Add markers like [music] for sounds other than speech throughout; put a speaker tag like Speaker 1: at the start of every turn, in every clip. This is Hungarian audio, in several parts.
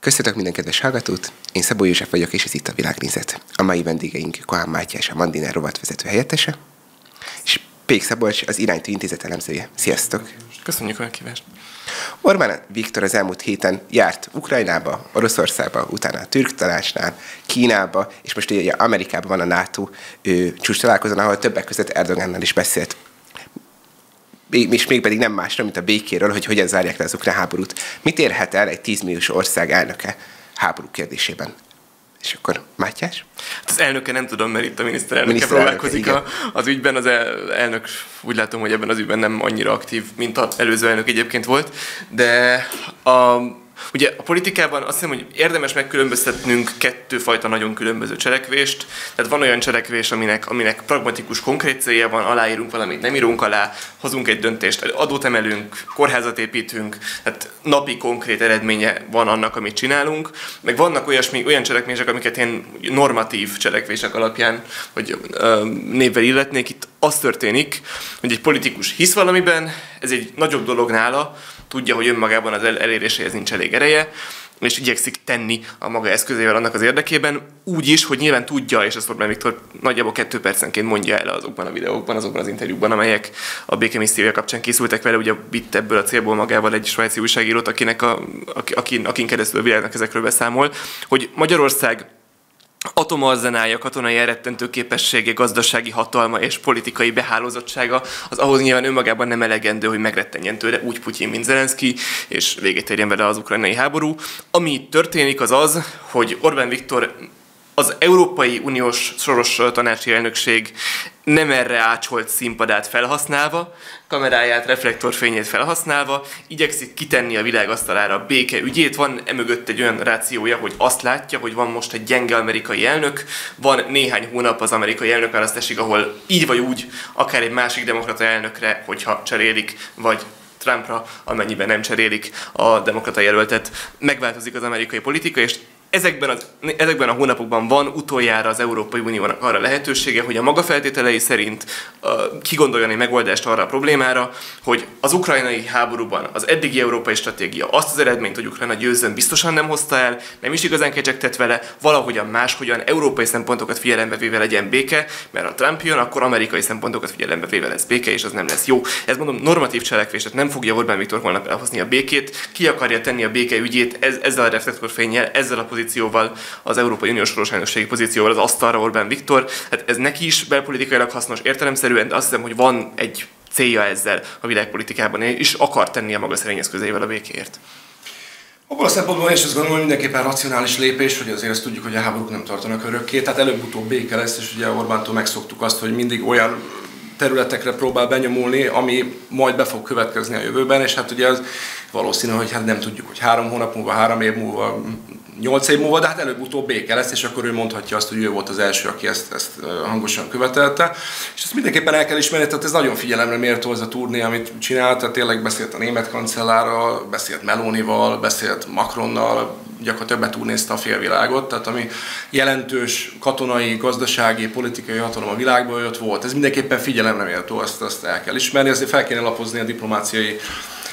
Speaker 1: Köszönök minden kedves hallgatót, én Szabó József vagyok, és ez itt a Világnézet. A mai vendégeink Kohán Mátyás, a Mandiner rovatvezető helyettese, és Pék Szabolcs, az Iránytű Intézet elemzője. Sziasztok!
Speaker 2: Köszönjük a meghívást!
Speaker 1: Orbán Viktor az elmúlt héten járt Ukrajnába, Oroszországba, utána a Türk tanácsnál, Kínába, és most ugye Amerikában van a NATO csúcs találkozón, ahol többek között Erdogannal is beszélt és még pedig nem másra, mint a békéről, hogy hogyan zárják le az ukrán háborút. Mit érhet el egy 10 milliós ország elnöke háború kérdésében? És akkor Mátyás?
Speaker 2: Hát az elnöke nem tudom, mert itt a miniszterelnöke miniszterelnöke próbálkozik a, az ügyben. Az elnök úgy látom, hogy ebben az ügyben nem annyira aktív, mint az előző elnök egyébként volt. De a Ugye a politikában azt hiszem, hogy érdemes megkülönböztetnünk kettőfajta nagyon különböző cselekvést. Tehát van olyan cselekvés, aminek, aminek pragmatikus, konkrét célja van, aláírunk valamit, nem írunk alá, hozunk egy döntést, adót emelünk, kórházat építünk, tehát napi konkrét eredménye van annak, amit csinálunk. Meg vannak olyasmi, olyan cselekvések, amiket én normatív cselekvések alapján, vagy névvel illetnék. Itt az történik, hogy egy politikus hisz valamiben, ez egy nagyobb dolog nála, tudja, hogy önmagában az eléréséhez nincs elég ereje, és igyekszik tenni a maga eszközével annak az érdekében, úgy is, hogy nyilván tudja, és ezt Orbán Viktor nagyjából kettő percenként mondja el azokban a videókban, azokban az interjúkban, amelyek a békemissziója kapcsán készültek vele, ugye vitt ebből a célból magával egy svájci újságírót, akinek a, akin, akin keresztül a világnak ezekről beszámol, hogy Magyarország atomarzenája, katonai elrettentő képessége, gazdasági hatalma és politikai behálózottsága, az ahhoz nyilván önmagában nem elegendő, hogy megrettenjen tőle úgy Putyin, mint Zelenszky, és véget érjen vele az ukrajnai háború. Ami történik az az, hogy Orbán Viktor az Európai Uniós soros tanácsi elnökség nem erre ácsolt színpadát felhasználva, kameráját, reflektorfényét felhasználva, igyekszik kitenni a világasztalára a béke ügyét. Van emögött egy olyan rációja, hogy azt látja, hogy van most egy gyenge amerikai elnök, van néhány hónap az amerikai elnökválasztásig, ahol így vagy úgy, akár egy másik demokrata elnökre, hogyha cserélik, vagy Trumpra, amennyiben nem cserélik a demokrata jelöltet, megváltozik az amerikai politika, és ezekben, az, ezekben a hónapokban van utoljára az Európai Uniónak arra lehetősége, hogy a maga feltételei szerint uh, kigondoljon egy megoldást arra a problémára, hogy az ukrajnai háborúban az eddigi európai stratégia azt az eredményt, hogy Ukrajna győzzön, biztosan nem hozta el, nem is igazán kecsegtett vele, valahogyan máshogyan európai szempontokat figyelembe véve legyen béke, mert ha Trump jön, akkor amerikai szempontokat figyelembe véve lesz béke, és az nem lesz jó. Ez mondom normatív cselekvés, tehát nem fogja Orbán Viktor holnap elhozni a békét, ki akarja tenni a béke ügyét ez, ezzel a reflektorfényel, ezzel a pozícióval, az Európai Uniós soros elnökségi pozícióval az asztalra Orbán Viktor. Hát ez neki is belpolitikailag hasznos értelemszerűen, de azt hiszem, hogy van egy célja ezzel a világpolitikában, és akar tenni a maga szerény eszközeivel a békéért.
Speaker 3: Abban a szempontból is azt gondolom, hogy mindenképpen racionális lépés, hogy azért azt tudjuk, hogy a háborúk nem tartanak örökké, tehát előbb-utóbb béke lesz, és ugye Orbántól megszoktuk azt, hogy mindig olyan területekre próbál benyomulni, ami majd be fog következni a jövőben, és hát ugye az valószínű, hogy hát nem tudjuk, hogy három hónap múlva, három év múlva, nyolc év múlva, de hát előbb-utóbb béke lesz, és akkor ő mondhatja azt, hogy ő volt az első, aki ezt, ezt hangosan követelte. És ezt mindenképpen el kell ismerni, tehát ez nagyon figyelemre méltó ez a turné, amit csinált, tehát tényleg beszélt a német kancellárral, beszélt Melonival, beszélt Macronnal, gyakorlatilag beturnézte a félvilágot, tehát ami jelentős katonai, gazdasági, politikai hatalom a világból jött volt. Ez mindenképpen figyelemre méltó, azt, azt el kell ismerni, ezért fel kéne lapozni a diplomáciai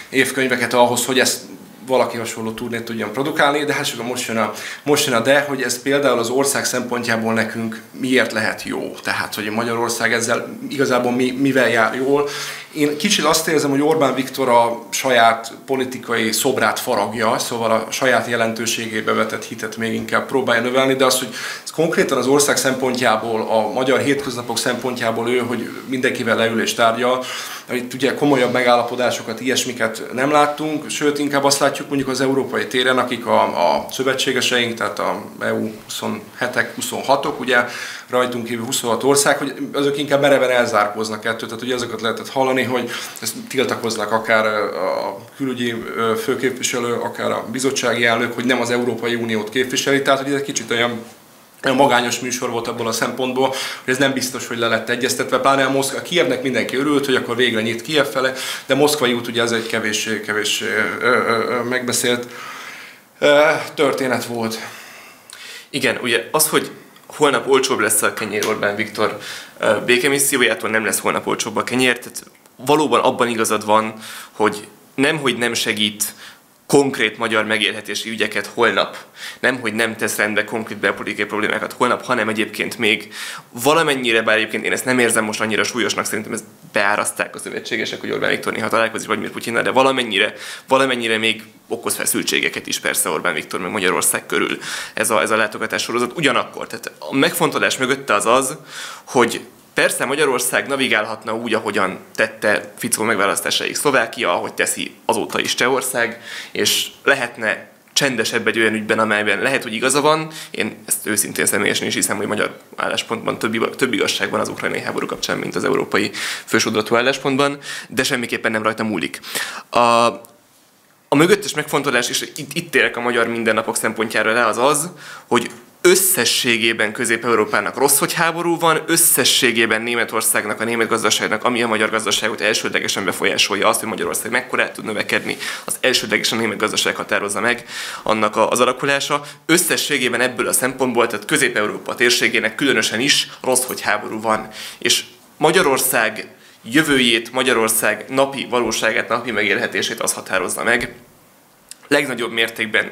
Speaker 3: évkönyveket ahhoz, hogy ezt valaki hasonló turnét tudjon produkálni, de hát most jön, a, most jön a de, hogy ez például az ország szempontjából nekünk miért lehet jó. Tehát, hogy Magyarország ezzel igazából mi, mivel jár jól. Én kicsit azt érzem, hogy Orbán Viktor a saját politikai szobrát faragja, szóval a saját jelentőségébe vetett hitet még inkább próbálja növelni, de az, hogy ez konkrétan az ország szempontjából, a magyar hétköznapok szempontjából ő, hogy mindenkivel leül és tárgyal, itt ugye komolyabb megállapodásokat, ilyesmiket nem láttunk, sőt inkább azt látjuk mondjuk az európai téren, akik a, a szövetségeseink, tehát a EU 27-ek, 26-ok, ugye rajtunk kívül 26 ország, hogy azok inkább mereven elzárkóznak ettől, tehát ugye azokat lehetett hallani, hogy ezt tiltakoznak akár a külügyi főképviselő, akár a bizottsági elnök, hogy nem az Európai Uniót képviseli, tehát hogy ez egy kicsit olyan olyan magányos műsor volt abból a szempontból, hogy ez nem biztos, hogy le lett egyeztetve, pláne a Moszkva, Kievnek mindenki örült, hogy akkor végre nyit Kiev fele, de Moszkvai út ugye ez egy kevés, kevés ö, ö, ö, megbeszélt ö, történet volt.
Speaker 2: Igen, ugye az, hogy holnap olcsóbb lesz a kenyér Orbán Viktor békemissziójától, nem lesz holnap olcsóbb a kenyér, tehát valóban abban igazad van, hogy nem, hogy nem segít konkrét magyar megélhetési ügyeket holnap, nem, hogy nem tesz rendbe konkrét belpolitikai problémákat holnap, hanem egyébként még valamennyire, bár egyébként én ezt nem érzem most annyira súlyosnak, szerintem ezt beáraszták a szövetségesek, hogy Orbán Viktor néha találkozik Vladimir Putyinnal, de valamennyire, valamennyire még okoz feszültségeket is persze Orbán Viktor meg Magyarország körül ez a, ez a látogatás sorozat. Ugyanakkor, tehát a megfontolás mögötte az az, hogy Persze Magyarország navigálhatna úgy, ahogyan tette Ficó megválasztásáig Szlovákia, ahogy teszi azóta is Csehország, és lehetne csendesebb egy olyan ügyben, amelyben lehet, hogy igaza van. Én ezt őszintén személyesen is hiszem, hogy magyar álláspontban több, több igazság van az ukrajnai háború kapcsán, mint az európai fősodratú álláspontban, de semmiképpen nem rajta múlik. A, a mögöttes megfontolás, és itt, itt térek a magyar mindennapok szempontjára rá, az az, hogy összességében Közép-Európának rossz, hogy háború van, összességében Németországnak, a német gazdaságnak, ami a magyar gazdaságot elsődlegesen befolyásolja, azt, hogy Magyarország mekkora tud növekedni, az elsődlegesen a német gazdaság határozza meg annak az alakulása. Összességében ebből a szempontból, tehát Közép-Európa térségének különösen is rossz, hogy háború van. És Magyarország jövőjét, Magyarország napi valóságát, napi megélhetését az határozza meg. Legnagyobb mértékben,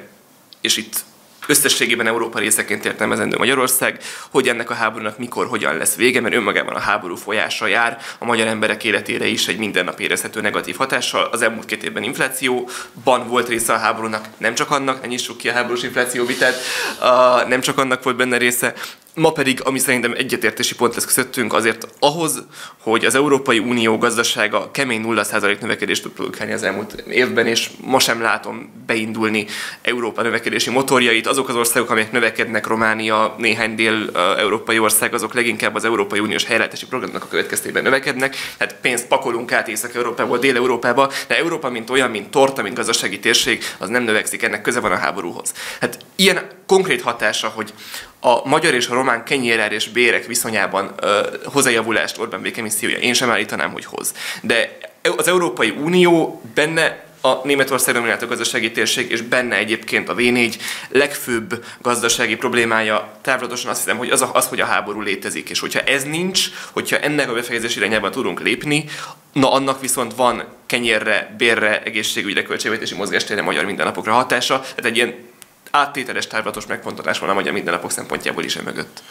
Speaker 2: és itt összességében Európa részeként értelmezendő Magyarország, hogy ennek a háborúnak mikor, hogyan lesz vége, mert önmagában a háború folyása jár a magyar emberek életére is egy mindennap érezhető negatív hatással. Az elmúlt két évben inflációban volt része a háborúnak, nem csak annak, ne nyissuk ki a háborús infláció vitát, nem csak annak volt benne része, Ma pedig, ami szerintem egyetértési pont lesz közöttünk, azért ahhoz, hogy az Európai Unió gazdasága kemény 0% növekedést tud produkálni az elmúlt évben, és ma sem látom beindulni Európa növekedési motorjait. Azok az országok, amelyek növekednek, Románia, néhány dél-európai ország, azok leginkább az Európai Uniós helyreállítási programnak a következtében növekednek. Tehát pénzt pakolunk át Észak-Európából Dél-Európába, de Európa, mint olyan, mint torta, mint gazdasági térség, az nem növekszik, ennek köze van a háborúhoz. Hát ilyen konkrét hatása, hogy a magyar és a román kenyérár és bérek viszonyában ö, hozzájavulást Orbán békemissziója. Én sem állítanám, hogy hoz. De az Európai Unió benne a Németország dominált gazdasági térség, és benne egyébként a V4 legfőbb gazdasági problémája távlatosan azt hiszem, hogy az, az, hogy a háború létezik. És hogyha ez nincs, hogyha ennek a befejezés irányában tudunk lépni, na annak viszont van kenyérre, bérre, egészségügyre, költségvetési mozgástérre, magyar mindennapokra hatása. Tehát egy ilyen áttételes távlatos megfontolás van a magyar mindennapok szempontjából is emögött.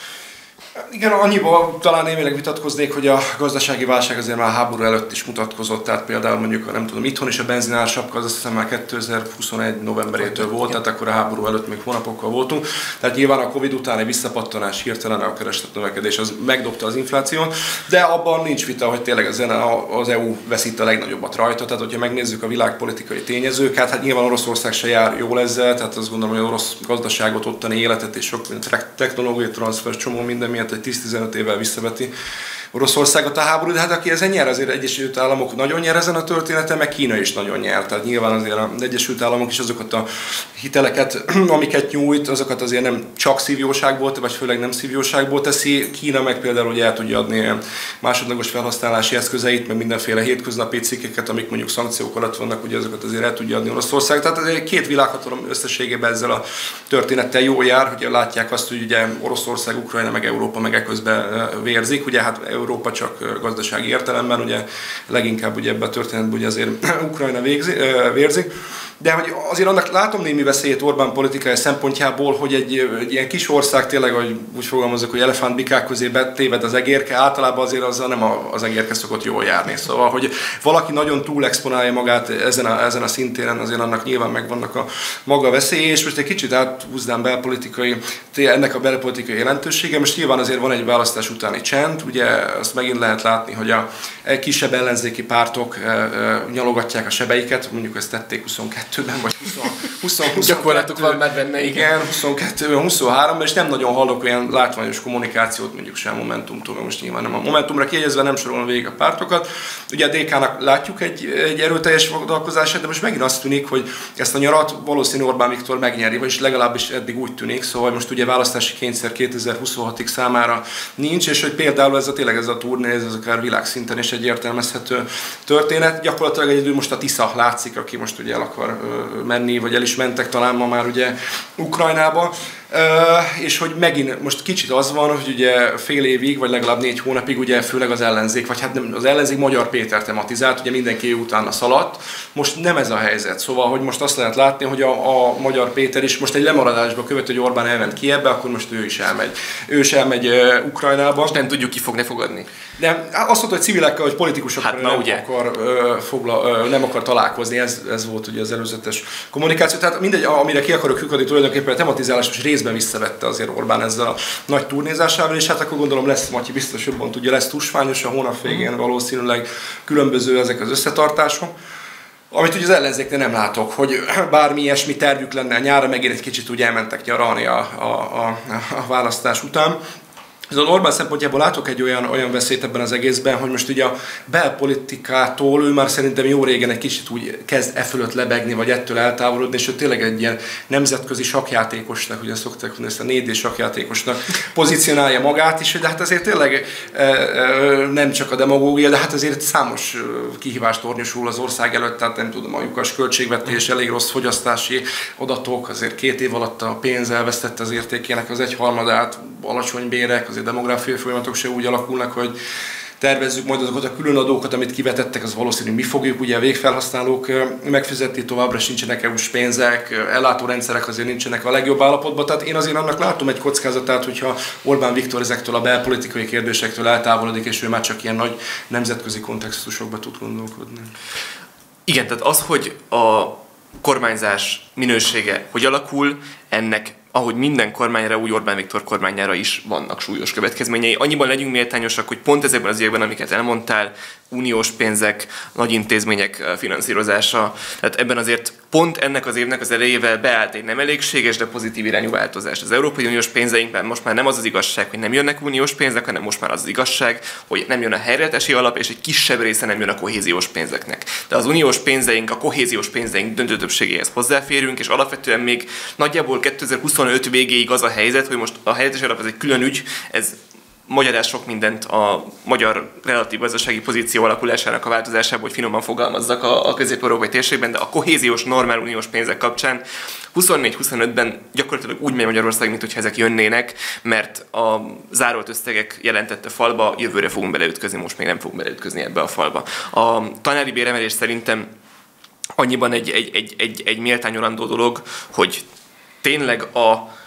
Speaker 3: Igen, annyiból talán némileg vitatkoznék, hogy a gazdasági válság azért már háború előtt is mutatkozott, tehát például mondjuk, nem tudom, itthon is a benzinár sapka, az azt hiszem már 2021 novemberétől volt, tehát akkor a háború előtt még hónapokkal voltunk. Tehát nyilván a Covid utáni visszapattanás hirtelen a kereslet növekedés az megdobta az inflációt, de abban nincs vita, hogy tényleg az EU veszít a legnagyobbat rajta. Tehát, hogyha megnézzük a világpolitikai tényezőket, hát nyilván Oroszország se jár jól ezzel, tehát azt gondolom, hogy orosz gazdaságot, ottani életet és sok technológiai transfer, csomó minden miatt egy 10-15 évvel visszaveti Oroszországot a háború, de hát aki ezen nyer, azért Egyesült Államok nagyon nyer ezen a történeten, meg Kína is nagyon nyer. Tehát nyilván azért az Egyesült Államok is azokat a hiteleket, [clears throat] amiket nyújt, azokat azért nem csak szívjóságból, vagy főleg nem szívjóságból teszi. Kína meg például ugye el tudja adni másodlagos felhasználási eszközeit, meg mindenféle hétköznapi cikkeket, amik mondjuk szankciók alatt vannak, ugye azokat azért el tudja adni Oroszország. Tehát azért két világhatalom összességében ezzel a történettel jó jár, hogy látják azt, hogy ugye Oroszország, Ukrajna, meg Európa meg eközben vérzik. Ugye hát Európa csak gazdasági értelemben, ugye leginkább ugye ebben a történetben ugye azért [clears throat] Ukrajna végzi, vérzik. De hogy azért annak látom némi veszélyét Orbán politikai szempontjából, hogy egy, egy ilyen kis ország tényleg, hogy úgy fogalmazok, hogy elefántbikák közé téved az egérke, általában azért azzal nem az egérke szokott jól járni. Szóval, hogy valaki nagyon túl exponálja magát ezen a, ezen a szintéren, azért annak nyilván megvannak a maga veszély, és most egy kicsit áthúznám belpolitikai, ennek a belpolitikai jelentősége. Most nyilván azért van egy választás utáni csend, ugye azt megint lehet látni, hogy a kisebb ellenzéki pártok nyalogatják a sebeiket, mondjuk ezt tették 22 22-ben, vagy 20, 20
Speaker 2: Gyakorlatuk van már benne,
Speaker 3: igen. 22-ben, 23-ban, és nem nagyon hallok olyan látványos kommunikációt, mondjuk sem Momentumtól, most nyilván nem a Momentumra kiegyezve nem sorolom végig a pártokat. Ugye a DK-nak látjuk egy, egy erőteljes foglalkozását, de most megint azt tűnik, hogy ezt a nyarat valószínű Orbán Viktor megnyeri, vagyis legalábbis eddig úgy tűnik, szóval most ugye választási kényszer 2026-ig számára nincs, és hogy például ez a tényleg ez a turné, ez az akár világszinten is egy értelmezhető történet. Gyakorlatilag egyedül most a Tisza látszik, aki most ugye el akar menni, vagy el is mentek talán ma már ugye Ukrajnába. És hogy megint most kicsit az van, hogy ugye fél évig, vagy legalább négy hónapig ugye főleg az ellenzék, vagy hát nem, az ellenzék Magyar Péter tematizált, ugye mindenki utána szaladt. Most nem ez a helyzet, szóval, hogy most azt lehet látni, hogy a, a Magyar Péter is most egy lemaradásba követ, hogy Orbán elment ki ebbe, akkor most ő is elmegy. Ő is elmegy uh, Ukrajnába.
Speaker 2: Most nem tudjuk ki fogni fogadni.
Speaker 3: De azt mondta, hogy civilekkel, hogy politikusokkal hát, nem, ugye. Akar, uh, fogla, uh, nem akar találkozni, ez, ez volt ugye az előzetes kommunikáció. Tehát mindegy, amire ki akarok lyukadni, tulajdonképpen a tematizálás most részben visszavette azért Orbán ezzel a nagy turnézásával, és hát akkor gondolom lesz, Matyi biztos jobban tudja, lesz tusványos a hónap végén valószínűleg különböző ezek az összetartások. Amit ugye az ellenzéknél nem látok, hogy [clears throat] bármi ilyesmi tervük lenne nyára, megint egy kicsit úgy elmentek nyaralni a, a, a, a választás után. Viszont Orbán szempontjából látok egy olyan, olyan veszélyt ebben az egészben, hogy most ugye a belpolitikától ő már szerintem jó régen egy kicsit úgy kezd e fölött lebegni, vagy ettől eltávolodni, és ő tényleg egy ilyen nemzetközi sakjátékosnak, ugye szokták mondani, ezt a 4D sakjátékosnak pozícionálja magát is, de hát azért tényleg e, e, nem csak a demagógia, de hát azért számos kihívást tornyosul az ország előtt, tehát nem tudom, a lyukas költségvetés, elég rossz fogyasztási adatok, azért két év alatt a pénz elvesztette az értékének az egyharmadát, alacsony bérek, azért demográfiai folyamatok se úgy alakulnak, hogy tervezzük majd azokat a külön adókat, amit kivetettek, az valószínű mi fogjuk ugye a végfelhasználók megfizetni, továbbra sincsenek EU-s pénzek, ellátórendszerek azért nincsenek a legjobb állapotban. Tehát én azért annak látom egy kockázatát, hogyha Orbán Viktor ezektől a belpolitikai kérdésektől eltávolodik, és ő már csak ilyen nagy nemzetközi kontextusokba tud gondolkodni.
Speaker 2: Igen, tehát az, hogy a kormányzás minősége hogy alakul, ennek ahogy minden kormányra, úgy Orbán Viktor kormányára is vannak súlyos következményei. Annyiban legyünk méltányosak, hogy pont ezekben az években, amiket elmondtál, uniós pénzek, nagy intézmények finanszírozása, tehát ebben azért pont ennek az évnek az elejével beállt egy nem elégséges, de pozitív irányú változás. Az Európai Uniós pénzeinkben most már nem az az igazság, hogy nem jönnek uniós pénzek, hanem most már az, az igazság, hogy nem jön a helyreállítási alap, és egy kisebb része nem jön a kohéziós pénzeknek. De az uniós pénzeink, a kohéziós pénzeink döntő többségéhez hozzáférünk, és alapvetően még nagyjából 2025 végéig az a helyzet, hogy most a helyreállítási alap ez egy külön ügy, ez magyaráz sok mindent a magyar relatív gazdasági pozíció alakulásának a változásából, hogy finoman fogalmazzak a, a közép-európai térségben, de a kohéziós normál uniós pénzek kapcsán 24-25-ben gyakorlatilag úgy megy Magyarország, mint hogyha ezek jönnének, mert a zárolt összegek jelentette falba, jövőre fogunk beleütközni, most még nem fogunk beleütközni ebbe a falba. A tanári béremelés szerintem annyiban egy, egy, egy, egy, egy méltányolandó dolog, hogy tényleg a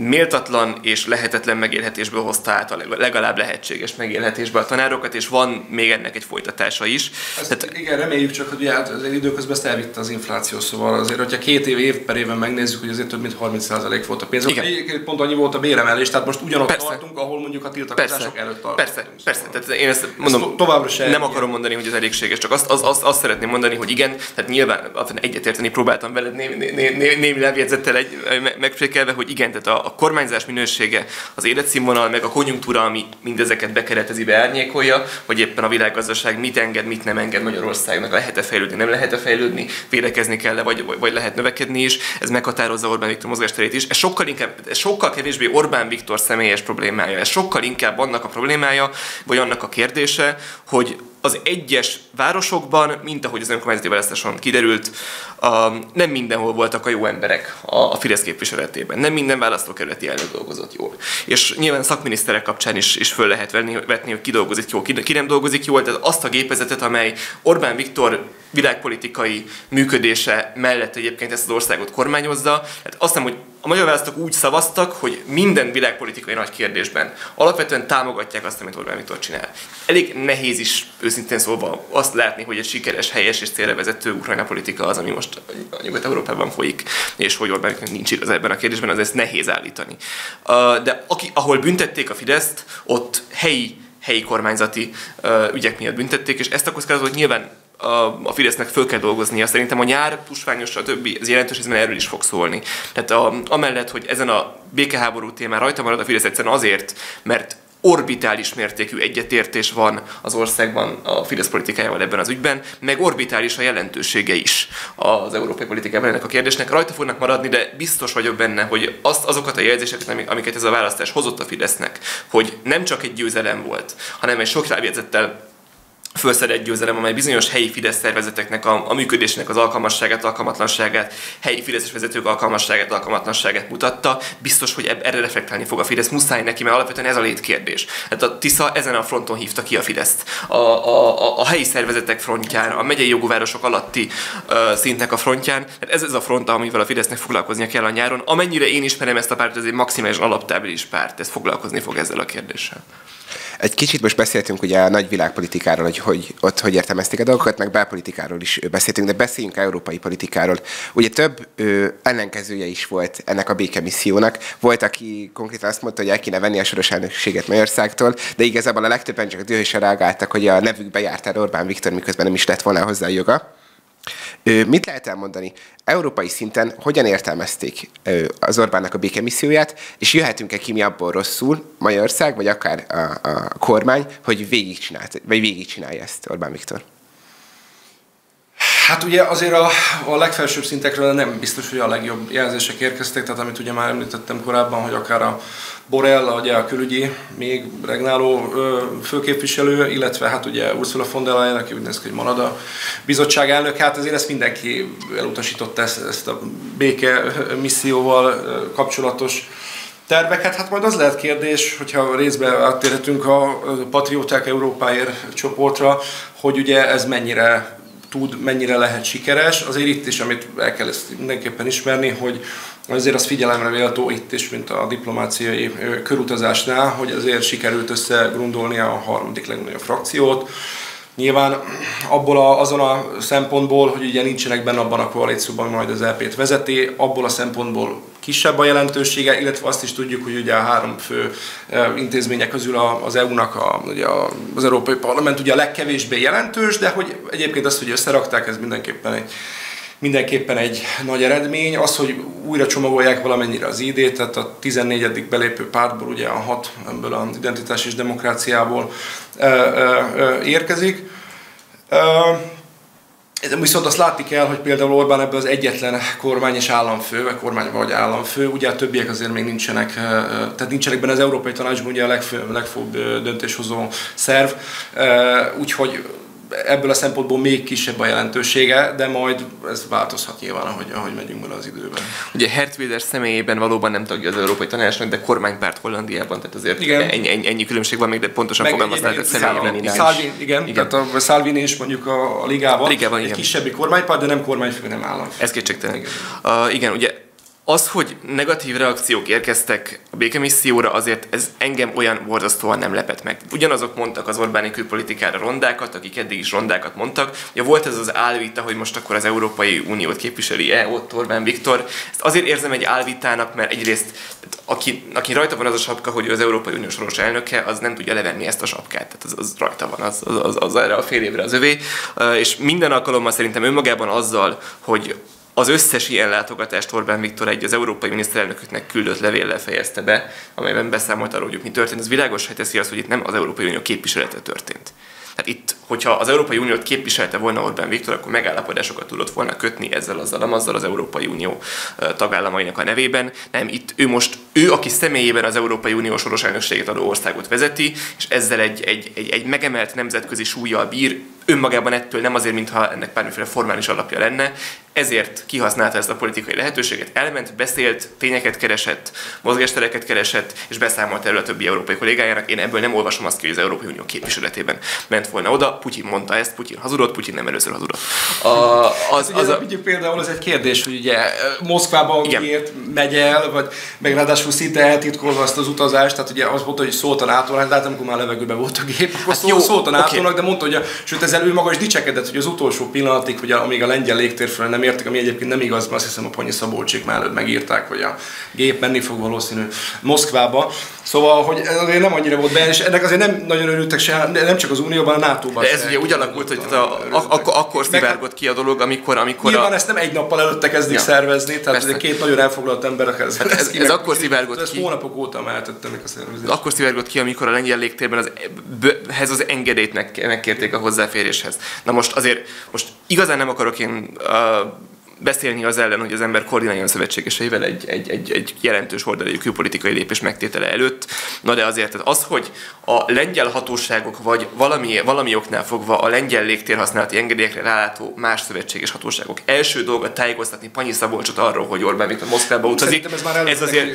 Speaker 2: méltatlan és lehetetlen megélhetésből hozta át a legalább lehetséges megélhetésbe a tanárokat, és van még ennek egy folytatása is.
Speaker 3: Ezt, Tehát, igen, reméljük csak, hogy hát az időközben ezt elvitte az infláció, szóval azért, hogyha két év, év per éven megnézzük, hogy azért több mint 30% volt a pénz. Igen. Pont annyi volt a béremelés, tehát most ugyanott persze. tartunk, ahol mondjuk a tiltakozások persze. előtt tartunk.
Speaker 2: Persze, szóval. persze. Tehát én ezt mondom, ezt továbbra sem nem akarom mondani, hogy ez elégséges, csak azt, azt, azt, azt szeretném mondani, hogy igen, tehát nyilván egyetérteni próbáltam veled némi, némi, némi, némi egy, megfékelve, hogy igen, tehát a, a kormányzás minősége, az életszínvonal, meg a konjunktúra, ami mindezeket bekeretezi, beárnyékolja, hogy éppen a világgazdaság mit enged, mit nem enged Magyarországnak, lehet-e fejlődni, nem lehet-e fejlődni, védekezni kell-e, vagy, vagy lehet növekedni is, ez meghatározza Orbán Viktor mozgásterét is. Ez sokkal, inkább, ez sokkal kevésbé Orbán Viktor személyes problémája, ez sokkal inkább annak a problémája, vagy annak a kérdése, hogy az egyes városokban, mint ahogy az önkormányzati választáson kiderült, nem mindenhol voltak a jó emberek a Fidesz képviseletében. Nem minden választókerületi elnök dolgozott jól. És nyilván szakminiszterek kapcsán is, is föl lehet venni, vetni, hogy ki dolgozik jól, ki, ki nem dolgozik jól. Tehát azt a gépezetet, amely Orbán Viktor világpolitikai működése mellett egyébként ezt az országot kormányozza. Tehát azt hiszem, hogy a magyar választók úgy szavaztak, hogy minden világpolitikai nagy kérdésben alapvetően támogatják azt, amit Orbán Viktor csinál. Elég nehéz is őszintén szólva azt látni, hogy egy sikeres, helyes és célra vezető Ukrajna politika az, ami most a Nyugat-Európában folyik, és hogy Orbán Viktor nincs igaz ebben a kérdésben, az ezt nehéz állítani. De aki, ahol büntették a Fideszt, ott helyi helyi kormányzati ügyek miatt büntették, és ezt a kockázatot nyilván a, Fidesznek föl kell dolgoznia. Szerintem a nyár, tusványos, a többi, ez jelentős részben erről is fog szólni. Tehát a, amellett, hogy ezen a békeháború témán rajta marad a Fidesz egyszerűen azért, mert orbitális mértékű egyetértés van az országban a Fidesz politikájával ebben az ügyben, meg orbitális a jelentősége is az európai politikában ennek a kérdésnek. Rajta fognak maradni, de biztos vagyok benne, hogy azt, azokat a jelzéseket, amiket ez a választás hozott a Fidesznek, hogy nem csak egy győzelem volt, hanem egy sok rábjegyzettel felszedett győzelem, amely bizonyos helyi Fidesz szervezeteknek a, a működésnek az alkalmasságát, alkalmatlanságát, helyi Fideszes vezetők alkalmasságát, alkalmatlanságát mutatta. Biztos, hogy erre reflektálni fog a Fidesz, muszáj neki, mert alapvetően ez a létkérdés. Hát a Tisza ezen a fronton hívta ki a Fideszt. A, a, a, a helyi szervezetek frontján, a megyei jogúvárosok alatti uh, szintek a frontján. Hát ez, ez a front, amivel a Fidesznek foglalkoznia kell a nyáron. Amennyire én ismerem ezt a pártot, ez egy maximálisan alaptábilis párt. Ez foglalkozni fog ezzel a kérdéssel.
Speaker 1: Egy kicsit most beszéltünk ugye a nagy világpolitikáról, hogy, hogy ott hogy értelmezték a dolgokat, meg belpolitikáról is beszéltünk, de beszéljünk európai politikáról. Ugye több ö, ellenkezője is volt ennek a békemissziónak. Volt, aki konkrétan azt mondta, hogy el kéne venni a soros elnökséget Magyarországtól, de igazából a legtöbben csak dühösen reagáltak, hogy a nevükbe járt el Orbán Viktor, miközben nem is lett volna hozzá joga. Mit lehet elmondani? Európai szinten hogyan értelmezték az Orbánnak a békemisszióját, és jöhetünk-e ki mi abból rosszul, Magyarország, vagy akár a, a kormány, hogy végigcsinált, vagy végigcsinálja ezt Orbán Viktor?
Speaker 3: Hát ugye azért a, a legfelsőbb szintekről nem biztos, hogy a legjobb jelzések érkeztek, tehát amit ugye már említettem korábban, hogy akár a Borrell, ugye a külügyi még regnáló főképviselő, illetve hát ugye Ursula von der Leyen, aki úgy néz ki, hogy marad a bizottság elnök, hát azért ezt mindenki elutasította ezt, ezt a béke misszióval kapcsolatos terveket. Hát majd az lehet kérdés, hogyha részben áttérhetünk a Patrióták Európáért csoportra, hogy ugye ez mennyire tud, mennyire lehet sikeres. Azért itt is, amit el kell ezt mindenképpen ismerni, hogy azért az figyelemre véltó itt is, mint a diplomáciai körutazásnál, hogy azért sikerült összegrundolni a harmadik legnagyobb frakciót. Nyilván abból a, azon a szempontból, hogy ugye nincsenek benne abban a koalícióban, majd az EP-t vezeti, abból a szempontból kisebb a jelentősége, illetve azt is tudjuk, hogy ugye a három fő intézmények közül az EU-nak a, ugye az Európai Parlament ugye a legkevésbé jelentős, de hogy egyébként azt, hogy összerakták, ez mindenképpen egy mindenképpen egy nagy eredmény. Az, hogy újra csomagolják valamennyire az idét, tehát a 14. belépő pártból, ugye a hat ebből az identitás és demokráciából érkezik. Viszont azt látni kell, hogy például Orbán ebből az egyetlen kormány és államfő, vagy kormány vagy államfő, ugye a többiek azért még nincsenek, tehát nincsenek benne az Európai Tanácsban ugye a legfő, legfőbb döntéshozó szerv, úgyhogy ebből a szempontból még kisebb a jelentősége, de majd ez változhat nyilván, ahogy, ahogy megyünk bele az időben.
Speaker 2: Ugye Hertwiller személyében valóban nem tagja az Európai Tanácsnak, de kormánypárt Hollandiában, tehát azért igen. Ennyi, ennyi, ennyi, különbség van még, de pontosan fogalmaznál,
Speaker 3: tehát személyében. Salvini, igen, igen, tehát a Salvini is mondjuk a, a ligában, a ligában egy igen. kisebbi kormánypárt, de nem kormányfő, nem állam.
Speaker 2: Ez kétségtelen. Igen. Uh, igen, ugye az, hogy negatív reakciók érkeztek a békemisszióra, azért ez engem olyan borzasztóan nem lepett meg. Ugyanazok mondtak az Orbáni külpolitikára rondákat, akik eddig is rondákat mondtak. Ugye volt ez az álvita, hogy most akkor az Európai Uniót képviseli-e ott Orbán Viktor. Ezt azért érzem egy álvitának, mert egyrészt aki, aki rajta van az a sapka, hogy az Európai Unió soros elnöke, az nem tudja levenni ezt a sapkát. Tehát az, az rajta van, az, az, az, az erre a fél évre az övé. És minden alkalommal szerintem önmagában azzal, hogy az összes ilyen látogatást Orbán Viktor egy az európai miniszterelnököknek küldött levéllel fejezte be, amelyben beszámolt arról, hogy mi történt. Ez világos, teszi azt, hogy itt nem az Európai Unió képviselete történt. Tehát itt, hogyha az Európai Uniót képviselte volna Orbán Viktor, akkor megállapodásokat tudott volna kötni ezzel, azzal, azzal az Európai Unió tagállamainak a nevében. Nem, itt ő most, ő, aki személyében az Európai Unió soros elnökségét adó országot vezeti, és ezzel egy, egy, egy, egy megemelt nemzetközi súlyjal bír, önmagában ettől nem azért, mintha ennek bármiféle formális alapja lenne, ezért kihasználta ezt a politikai lehetőséget, elment, beszélt, tényeket keresett, mozgástereket keresett, és beszámolt erről a többi európai kollégájának. Én ebből nem olvasom azt ki, hogy az Európai Unió képviseletében ment volna oda. Putyin mondta ezt, Putyin hazudott, Putyin nem először hazudott.
Speaker 3: A, az, az, az a... például az egy kérdés, hogy ugye Moszkvába Igen. miért megy el, vagy meg ráadásul szinte eltitkolva azt az utazást, tehát ugye azt mondta, hogy szólt a nato de hát amikor már levegőben volt a gép, akkor hát szó, szólt a nato okay. de mondta, hogy a, sőt ezzel ő maga is dicsekedett, hogy az utolsó pillanatig, hogy amíg a lengyel légtérföl nem értek, ami egyébként nem igaz, mert azt hiszem a Ponyi Szabolcsik már előtt megírták, hogy a gép menni fog valószínű Moszkvába. Szóval, hogy ez azért nem annyira volt be, és ennek azért nem nagyon örültek se, nem csak az Unióban, a NATO-ban.
Speaker 2: De ez ugye úgy alakult, hogy a, ak- akkor szivárgott ki a dolog, amikor, amikor
Speaker 3: Nyilván a... ezt nem egy nappal előtte kezdik ja. szervezni, tehát ez két nagyon elfoglalt emberekhez.
Speaker 2: Hát ez, ez, ez akkor szivárgott
Speaker 3: ki. hónapok óta már tettem a szervezést.
Speaker 2: Akkor szivárgott ki, amikor a lengyel légtérben az, ez az engedélyt megkérték a hozzáféréshez. Na most azért, most igazán nem akarok én uh, beszélni az ellen, hogy az ember koordináljon szövetségeseivel egy, egy, egy, egy jelentős oldalai külpolitikai lépés megtétele előtt. Na de azért az, hogy a lengyel hatóságok vagy valami, valami oknál fogva a lengyel légtérhasználati engedélyekre rálátó más szövetséges hatóságok első dolga tájékoztatni Panyi Szabolcsot arról, hogy Orbán Viktor Moszkvába utazik.
Speaker 3: Ez, már
Speaker 2: ez azért,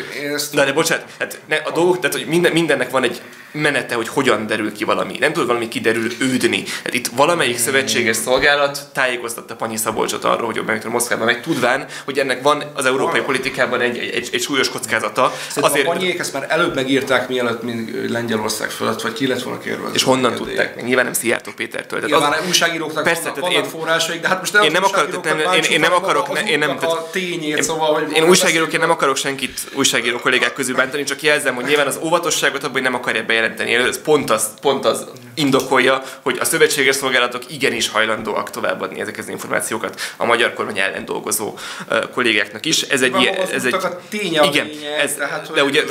Speaker 2: de, de bocsánat, hát ne, a dolgok, tehát hogy minden, mindennek van egy menete, hogy hogyan derül ki valami. Nem tud valami kiderül ődni. Hát itt valamelyik szövetséges szolgálat tájékoztatta Panyi Szabolcsot arról, hogy Orbán Viktor Moszkvába megy, tudván, hogy ennek van az európai politikában egy, egy, egy, egy súlyos kockázata.
Speaker 3: Szerintem Azért, a ezt már előbb megírták, mielőtt mint Lengyelország fölött, vagy ki lett volna kérve.
Speaker 2: És honnan tudták? Nyilván nem Szijjártó Pétertől.
Speaker 3: Tehát Igen, az, újságíróknak persze, vannak, vannak én, forrásaik, de hát most nem
Speaker 2: én nem akarok, nem, én, én, nem akarok, ne, én nem,
Speaker 3: a tényét, én, szóval, hogy
Speaker 2: én újságíróként nem akarok senkit újságíró kollégák közül bántani, csak jelzem, hogy nyilván az óvatosságot abban, hogy nem akarja bejelenteni. Ez pont az, pont az indokolja, hogy a szövetséges szolgálatok igenis hajlandóak továbbadni ezeket az információkat a magyar kormány ellen dolgozó kollégáknak is.
Speaker 3: Ez egy, ilyen, ez egy a ténye igen, ez,
Speaker 2: tehát, de ugye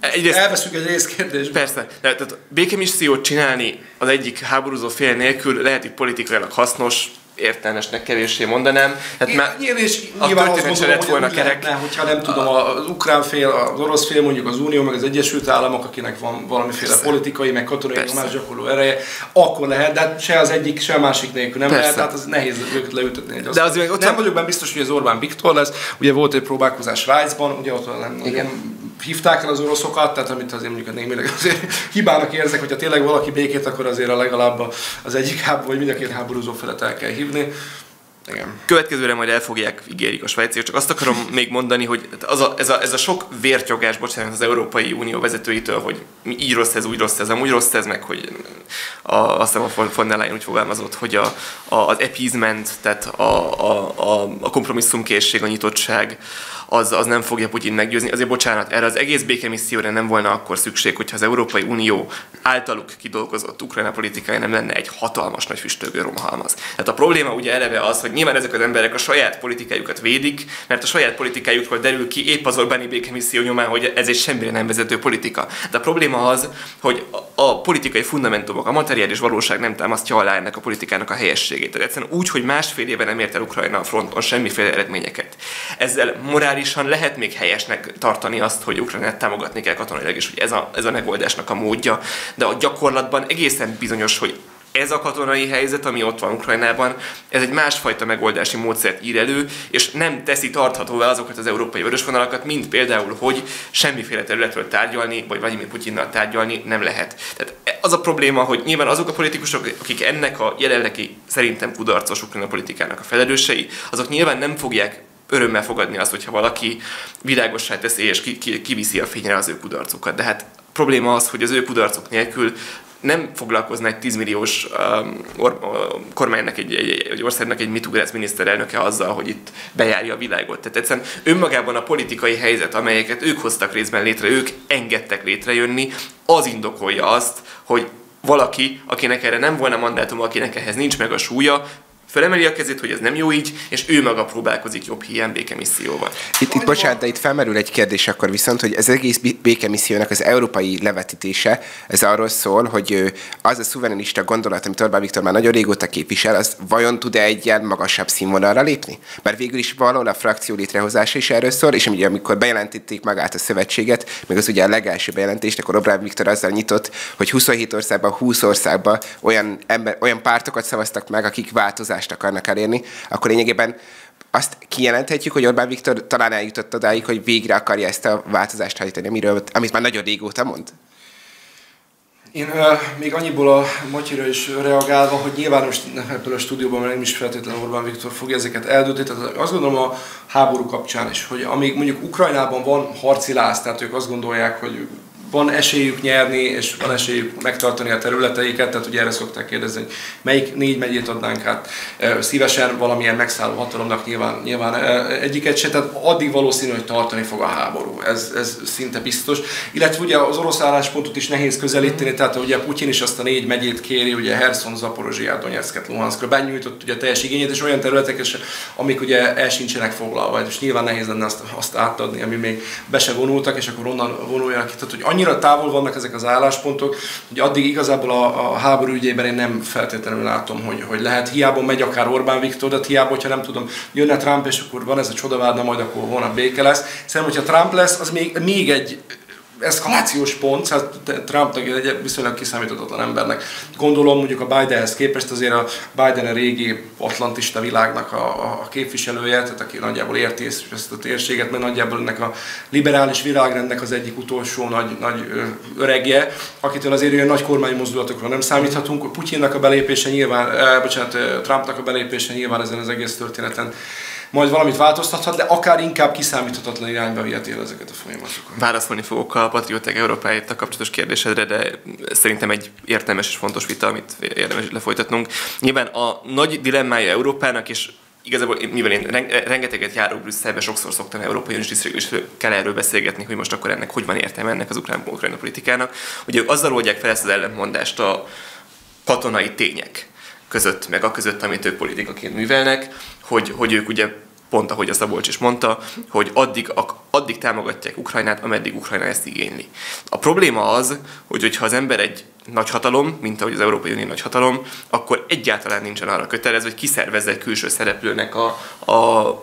Speaker 3: egyrészt, elveszünk egy részkérdést.
Speaker 2: Persze, de, tehát békemissziót csinálni az egyik háborúzó fél nélkül lehet, hogy politikailag hasznos, értelmesnek kevéssé mondanám.
Speaker 3: Hát már is nyilván azt gondolom, lett volna kerek. Lehetne, hogyha nem tudom, az ukrán fél, az orosz fél, mondjuk az Unió, meg az Egyesült Államok, akinek van valamiféle Persze. politikai, meg katonai nyomás gyakorló ereje, akkor lehet, de hát se az egyik, se a másik nélkül nem Persze. lehet, tehát az nehéz őket leütetni egy De az ott nem vagyok benne biztos, hogy az Orbán Viktor lesz. Ugye volt egy próbálkozás Svájcban, ugye ott nem Igen. Hívták el az oroszokat, tehát amit azért mondjuk a némileg azért [laughs] hibának érzek, hogyha tényleg valaki békét, akkor azért a legalább az egyik háború, vagy mind a két háborúzó felet el kell hívni.
Speaker 2: Igen. Következőre majd el fogják, ígérik a svájciak, csak azt akarom [laughs] még mondani, hogy az a, ez, a, ez a sok vértyogás, bocsánat, az Európai Unió vezetőitől, hogy így rossz ez, úgy rossz ez, amúgy rossz ez, meg hogy a, azt hiszem a von der Leyen úgy fogalmazott, hogy a, a, az appeasement, tehát a, a, a, a kompromisszumkészség, a nyitottság, az, az nem fogja Putyin meggyőzni. Azért bocsánat, erre az egész békemisszióra nem volna akkor szükség, hogyha az Európai Unió általuk kidolgozott Ukrajna politikája nem lenne egy hatalmas nagy füstögő romhalmaz. Tehát a probléma ugye eleve az, hogy nyilván ezek az emberek a saját politikájukat védik, mert a saját politikájukról derül ki épp az Orbáni békemisszió nyomán, hogy ez egy semmire nem vezető politika. De a probléma az, hogy a politikai fundamentumok, a materiális valóság nem támasztja alá ennek a politikának a helyességét. Tehát egyszerűen úgy, hogy másfél éve nem ért el Ukrajna a fronton semmiféle eredményeket. Ezzel morális morálisan lehet még helyesnek tartani azt, hogy Ukrajnát támogatni kell katonailag, és hogy ez a, ez a megoldásnak a módja, de a gyakorlatban egészen bizonyos, hogy ez a katonai helyzet, ami ott van Ukrajnában, ez egy másfajta megoldási módszert ír elő, és nem teszi tarthatóvá azokat az európai vörösvonalakat, mint például, hogy semmiféle területről tárgyalni, vagy Vladimir Putyinnal tárgyalni nem lehet. Tehát az a probléma, hogy nyilván azok a politikusok, akik ennek a jelenlegi szerintem kudarcos ukrajna politikának a felelősei, azok nyilván nem fogják örömmel fogadni azt, hogyha valaki világossá teszi és ki, ki, kiviszi a fényre az ő kudarcukat. De hát probléma az, hogy az ő kudarcok nélkül nem foglalkozna egy 10 milliós um, or, uh, kormánynak, egy, egy, egy országnak egy mitugrász miniszterelnöke azzal, hogy itt bejárja a világot. Tehát egyszerűen önmagában a politikai helyzet, amelyeket ők hoztak részben létre, ők engedtek létrejönni, az indokolja azt, hogy valaki, akinek erre nem volna mandátum, akinek ehhez nincs meg a súlya, felemeli a kezét, hogy ez nem jó így, és ő maga próbálkozik jobb hiány békemisszióval.
Speaker 1: Itt, itt bocsánat, de itt felmerül egy kérdés akkor viszont, hogy az egész békemissziónak az európai levetítése, ez arról szól, hogy az a szuverenista gondolat, amit Orbán Viktor már nagyon régóta képvisel, az vajon tud-e egy ilyen magasabb színvonalra lépni? Mert végül is valahol a frakció létrehozása is erről szól, és ugye amikor bejelentették magát a szövetséget, meg az ugye a legelső bejelentést, akkor Orbán Viktor azzal nyitott, hogy 27 országban, 20 országban olyan, ember, olyan pártokat szavaztak meg, akik változás változást akarnak elérni, akkor lényegében azt kijelenthetjük, hogy Orbán Viktor talán eljutott odáig, hogy végre akarja ezt a változást hajtani, amiről, amit már nagyon régóta mond?
Speaker 3: Én uh, még annyiból a Matyira is reagálva, hogy nyilván most ebből a stúdióban nem is feltétlenül Orbán Viktor fogja ezeket eldönteni, tehát azt gondolom a háború kapcsán is, hogy amíg mondjuk Ukrajnában van harci láz, tehát ők azt gondolják, hogy van esélyük nyerni, és van esélyük megtartani a területeiket, tehát ugye erre szokták kérdezni, hogy melyik négy megyét adnánk át szívesen valamilyen megszálló hatalomnak nyilván, nyilván egyiket se, tehát addig valószínű, hogy tartani fog a háború, ez, ez szinte biztos. Illetve ugye az orosz álláspontot is nehéz közelíteni, tehát ugye Putyin is azt a négy megyét kéri, ugye Herson, Zaporozsiát, Donetsket, Luhanskra, benyújtott ugye teljes igényét, és olyan területek is, amik ugye el sincsenek foglalva, és nyilván nehéz lenne azt, azt átadni, ami még be se vonultak, és akkor onnan vonuljanak ki. Tehát, hogy annyi annyira távol vannak ezek az álláspontok, hogy addig igazából a, a háború ügyében én nem feltétlenül látom, hogy, hogy lehet. Hiába megy akár Orbán Viktor, de hiába, hogyha nem tudom, jönne Trump, és akkor van ez a csodavárna, majd akkor holnap béke lesz. Szerintem, hogyha Trump lesz, az még, még egy eszkalációs pont, hát Trumpnak egy viszonylag kiszámíthatatlan embernek. Gondolom mondjuk a Bidenhez képest azért a Biden a régi atlantista világnak a, a képviselője, tehát aki nagyjából érti ezt a térséget, mert nagyjából ennek a liberális világrendnek az egyik utolsó nagy, nagy öregje, akitől azért olyan nagy kormányi mozdulatokra nem számíthatunk. Putyinnak a belépése nyilván, eh, bocsánat, Trumpnak a belépése nyilván ezen az egész történeten majd valamit változtathat, de akár inkább kiszámíthatatlan irányba viheti el ezeket a folyamatokat.
Speaker 2: Válaszolni fogok a Patrióták Európáért a kapcsolatos kérdésedre, de szerintem egy értelmes és fontos vita, amit érdemes lefolytatnunk. Nyilván a nagy dilemmája Európának, és igazából mivel én rengeteget járok Brüsszelbe, sokszor szoktam Európai Uniós és kell erről beszélgetni, hogy most akkor ennek hogy van értelme ennek az ukrán ukrajna politikának, hogy ők azzal oldják fel ezt az ellentmondást a katonai tények között, meg a között, amit ők politikaként művelnek, hogy, hogy ők ugye pont ahogy a Szabolcs is mondta, hogy addig, addig támogatják Ukrajnát, ameddig Ukrajna ezt igényli. A probléma az, hogy hogyha az ember egy nagy hatalom, mint ahogy az Európai Unió nagy hatalom, akkor egyáltalán nincsen arra kötelezve, hogy kiszervezze egy külső szereplőnek a, a,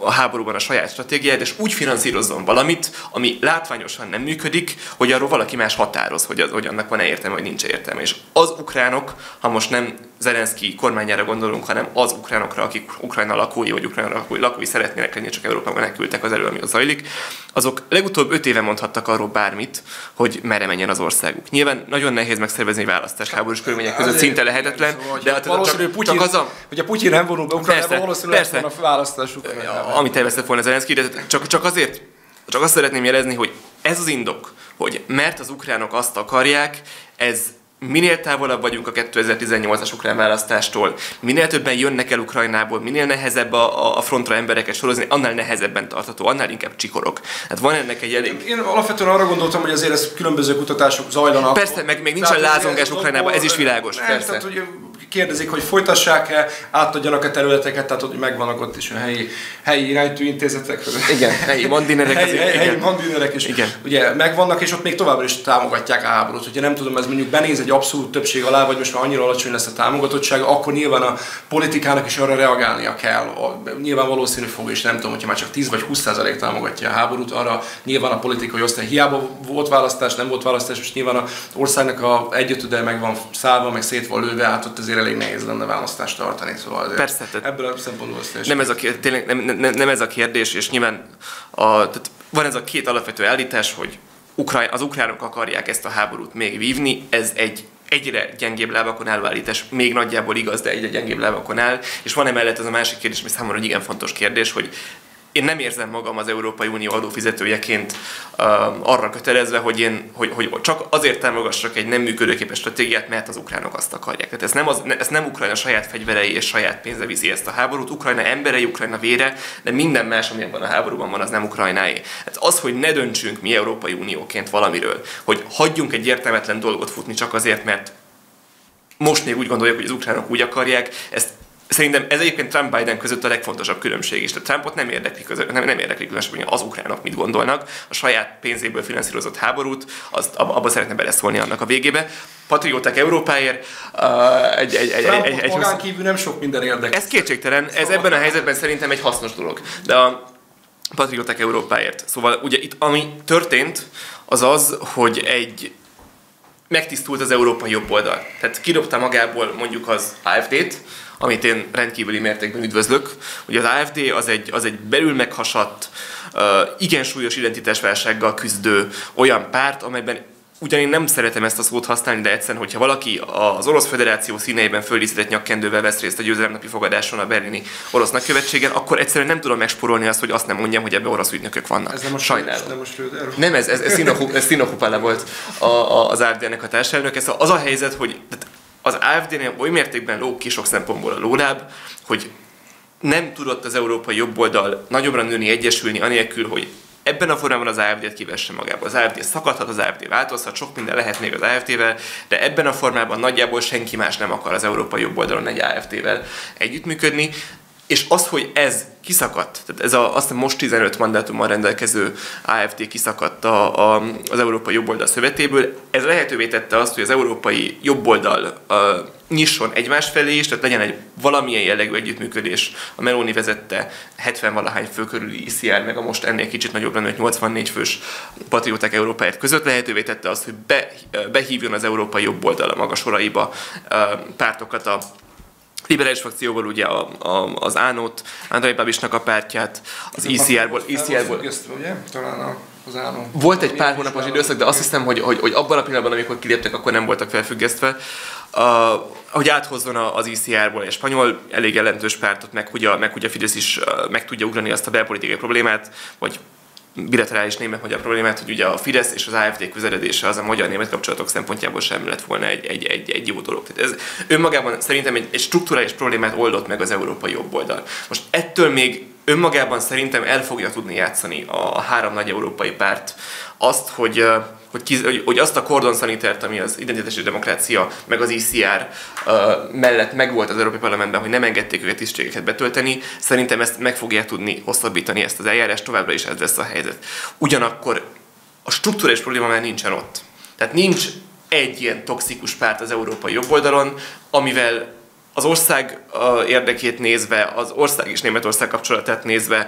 Speaker 2: a háborúban a saját stratégiáját, és úgy finanszírozzon valamit, ami látványosan nem működik, hogy arról valaki más határoz, hogy, az, hogy annak van-e értelme, vagy nincs értelme. És az ukránok, ha most nem Zelenszky kormányára gondolunk, hanem az ukránokra, akik Ukrajna lakói vagy Ukrajna lakói, lakói szeretnének lenni, csak Európában menekültek az elő, ami az zajlik, azok legutóbb öt éve mondhattak arról bármit, hogy merre menjen az országuk. Nyilván nagyon nehéz megszervezni egy választást háborús körülmények között, szinte lehetetlen,
Speaker 3: szóval, de hát valószínű, csak, Putyin, csak az a... Hogy a Putyin nem vonul be Ukrajnába, valószínűleg persze, a választásuk.
Speaker 2: Amit tervezte volna Zelenszky, de csak, csak azért, csak azt szeretném jelezni, hogy ez az indok, hogy mert az ukránok azt akarják, ez minél távolabb vagyunk a 2018-as ukrán választástól, minél többen jönnek el Ukrajnából, minél nehezebb a, a frontra embereket sorozni, annál nehezebben tartható, annál inkább csikorok. Hát van ennek egy elég...
Speaker 3: Én alapvetően arra gondoltam, hogy azért ez különböző kutatások zajlanak.
Speaker 2: Persze, meg még nincsen lázongás Ukrajnában, ez is világos. Nem, persze. Tehát,
Speaker 3: hogy kérdezik, hogy folytassák-e, átadjanak-e területeket, tehát hogy megvannak ott is a helyi, helyi irányító intézetek.
Speaker 2: Igen, helyi mandinerek.
Speaker 3: helyi, helyi, helyi mandinerek is igen. ugye megvannak, és ott még továbbra is támogatják a háborút. Ugye nem tudom, ez mondjuk benéz egy abszolút többség alá, vagy most már annyira alacsony lesz a támogatottság, akkor nyilván a politikának is arra reagálnia kell. Nyilván valószínű fog, és nem tudom, hogyha már csak 10 vagy 20 százalék támogatja a háborút, arra nyilván a politikai osztály hiába volt választás, nem volt választás, most nyilván az országnak a egyötöde meg van szállva, meg szét van lőve, hát ott azért elég nehéz lenne választást tartani. Szóval
Speaker 2: Persze,
Speaker 3: ebből a szempontból
Speaker 2: nem ez, a, tényleg, nem, nem, nem, ez a kérdés, és nyilván a, tehát van ez a két alapvető állítás, hogy Ukraj, az ukránok akarják ezt a háborút még vívni, ez egy egyre gyengébb lábakon álló állítás, még nagyjából igaz, de egyre gyengébb lábakon áll, és van emellett az a másik kérdés, ami számomra egy igen fontos kérdés, hogy én nem érzem magam az Európai Unió adófizetőjeként arra kötelezve, hogy én hogy, hogy csak azért támogassak egy nem működőképes stratégiát, mert az ukránok azt akarják. Tehát ez nem, az, ez nem Ukrajna saját fegyverei és saját pénze viszi ezt a háborút, Ukrajna emberei, Ukrajna vére, de minden más, ami ebben a háborúban van, az nem Ukrajnáé. Hát az, hogy ne döntsünk mi Európai Unióként valamiről, hogy hagyjunk egy értelmetlen dolgot futni csak azért, mert most még úgy gondoljuk, hogy az ukránok úgy akarják, ezt Szerintem ez egyébként Trump-Biden között a legfontosabb különbség is. Tehát Trumpot nem érdekli, között, nem, nem érdekli különösen, hogy az ukránok mit gondolnak. A saját pénzéből finanszírozott háborút, azt, abba szeretne beleszólni annak a végébe. Patrióták Európáért uh, egy, egy, egy,
Speaker 3: egy, egy, egy magán kívül nem sok minden érdekel.
Speaker 2: Ez kétségtelen, ez ebben a helyzetben szerintem egy hasznos dolog. De a Patrióták Európáért. Szóval ugye itt ami történt, az az, hogy egy megtisztult az európai jobb oldal. Tehát kidobta magából mondjuk az AFD-t, amit én rendkívüli mértékben üdvözlök. Ugye az AFD az egy, az egy belül meghasadt, igen súlyos identitásválsággal küzdő olyan párt, amelyben ugyan én nem szeretem ezt a szót használni, de egyszerűen, hogyha valaki az Orosz Föderáció színeiben földíszített nyakkendővel vesz részt a győzelemnapi fogadáson a berlini orosz nagykövetségen, akkor egyszerűen nem tudom megsporolni azt, hogy azt nem mondjam, hogy ebben orosz ügynökök vannak.
Speaker 3: Ez nem most
Speaker 2: Sajnálom.
Speaker 3: Nem, most
Speaker 2: nem ez, ez, ez Szinohupala volt a, a, az AFD-nek a társelnök. Ez az a helyzet, hogy az AFD-nél oly mértékben lóg ki sok szempontból a lóláb, hogy nem tudott az európai jobboldal nagyobbra nőni, egyesülni, anélkül, hogy ebben a formában az AFD-t kivesse magába. Az AFD szakadhat, az AFD változhat, sok minden lehet még az AFD-vel, de ebben a formában nagyjából senki más nem akar az európai jobboldalon egy AFD-vel együttműködni. És az, hogy ez kiszakadt, tehát ez a, azt most 15 mandátummal rendelkező AFD kiszakadt a, a, az Európai Jobboldal Szövetéből, ez lehetővé tette azt, hogy az Európai Jobboldal a, nyisson egymás felé is, tehát legyen egy valamilyen jellegű együttműködés. A Meloni vezette 70 valahány fő körüli ICR, meg a most ennél kicsit nagyobb lenne, 84 fős patrióták Európáját között lehetővé tette azt, hogy be, behívjon az Európai Jobboldal a maga soraiba pártokat a liberális frakcióból ugye a, a, az Ánót, Andrei Babisnak a pártját, az ICR-ból. ICR-ból.
Speaker 3: Ugye? Talán a az állam.
Speaker 2: Volt egy pár hónapos időszak, de azt hiszem, hogy, hogy, hogy abban a pillanatban, amikor kiléptek, akkor nem voltak felfüggesztve. Uh, hogy áthozzon az ICR-ból egy spanyol elég jelentős pártot, meg hogy a, meg hogy a Fidesz is uh, meg tudja ugrani azt a belpolitikai problémát, vagy bilaterális német-magyar problémát, hogy ugye a Fidesz és az AFD közeledése az a magyar-német kapcsolatok szempontjából sem lett volna egy, egy, egy, egy jó dolog. Tehát ez önmagában szerintem egy, egy strukturális problémát oldott meg az európai jobb oldal. Most ettől még önmagában szerintem el fogja tudni játszani a három nagy európai párt azt, hogy hogy, kiz, hogy, hogy azt a kordon szanitert, ami az identitási demokrácia, meg az ICR uh, mellett megvolt az Európai Parlamentben, hogy nem engedték őket tisztségeket betölteni, szerintem ezt meg fogják tudni hosszabbítani ezt az eljárást, továbbra is ez lesz a helyzet. Ugyanakkor a struktúrális probléma már nincsen ott. Tehát nincs egy ilyen toxikus párt az európai jobboldalon, amivel az ország érdekét nézve, az ország és Németország kapcsolatát nézve,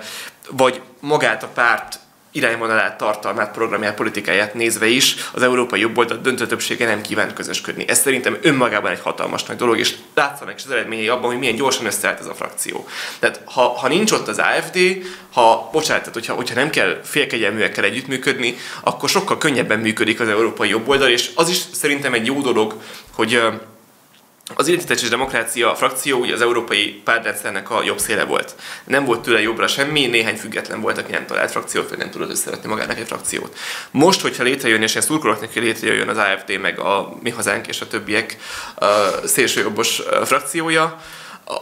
Speaker 2: vagy magát a párt irányvonalát, tartalmát, programját, politikáját nézve is az európai jobboldal döntő többsége nem kívánt közösködni. Ez szerintem önmagában egy hatalmas nagy dolog, és látszanak is az eredményei abban, hogy milyen gyorsan összeállt ez a frakció. Tehát ha, ha nincs ott az AFD, ha, bocsánat, tehát hogyha, hogyha nem kell félkegyelműekkel együttműködni, akkor sokkal könnyebben működik az európai jobboldal, és az is szerintem egy jó dolog, hogy az identitás és demokrácia frakció ugye az európai pártrendszernek a jobb széle volt. Nem volt tőle jobbra semmi, néhány független volt, aki nem talált frakciót, vagy nem tudott összevetni magának egy frakciót. Most, hogyha létrejön, és én szurkolok neki, létrejöjjön az AFD, meg a Mi Hazánk és a többiek szélsőjobbos frakciója,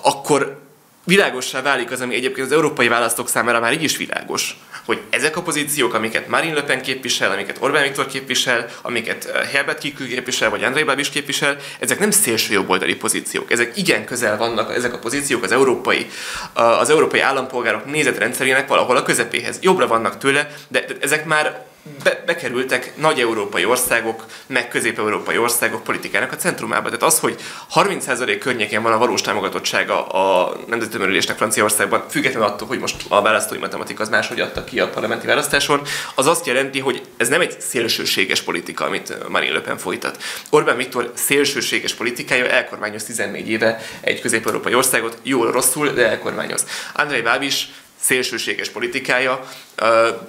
Speaker 2: akkor világossá válik az, ami egyébként az európai választók számára már így is világos, hogy ezek a pozíciók, amiket Marine Le Pen képvisel, amiket Orbán Viktor képvisel, amiket eh, Herbert Kikül képvisel, vagy Andrei Babis képvisel, ezek nem szélső jobboldali pozíciók. Ezek igen közel vannak, ezek a pozíciók az európai, az európai állampolgárok nézetrendszerének valahol a közepéhez. Jobbra vannak tőle, de ezek már be, bekerültek nagy európai országok, meg közép-európai országok politikának a centrumába. Tehát az, hogy 30% környékén van a valós támogatottsága a nemzetömörülésnek Franciaországban, függetlenül attól, hogy most a választói matematika az máshogy adta ki a parlamenti választáson, az azt jelenti, hogy ez nem egy szélsőséges politika, amit Marine Le Pen folytat. Orbán Viktor szélsőséges politikája elkormányoz 14 éve egy közép-európai országot, jól rosszul, de elkormányoz. Andrei Bábis szélsőséges politikája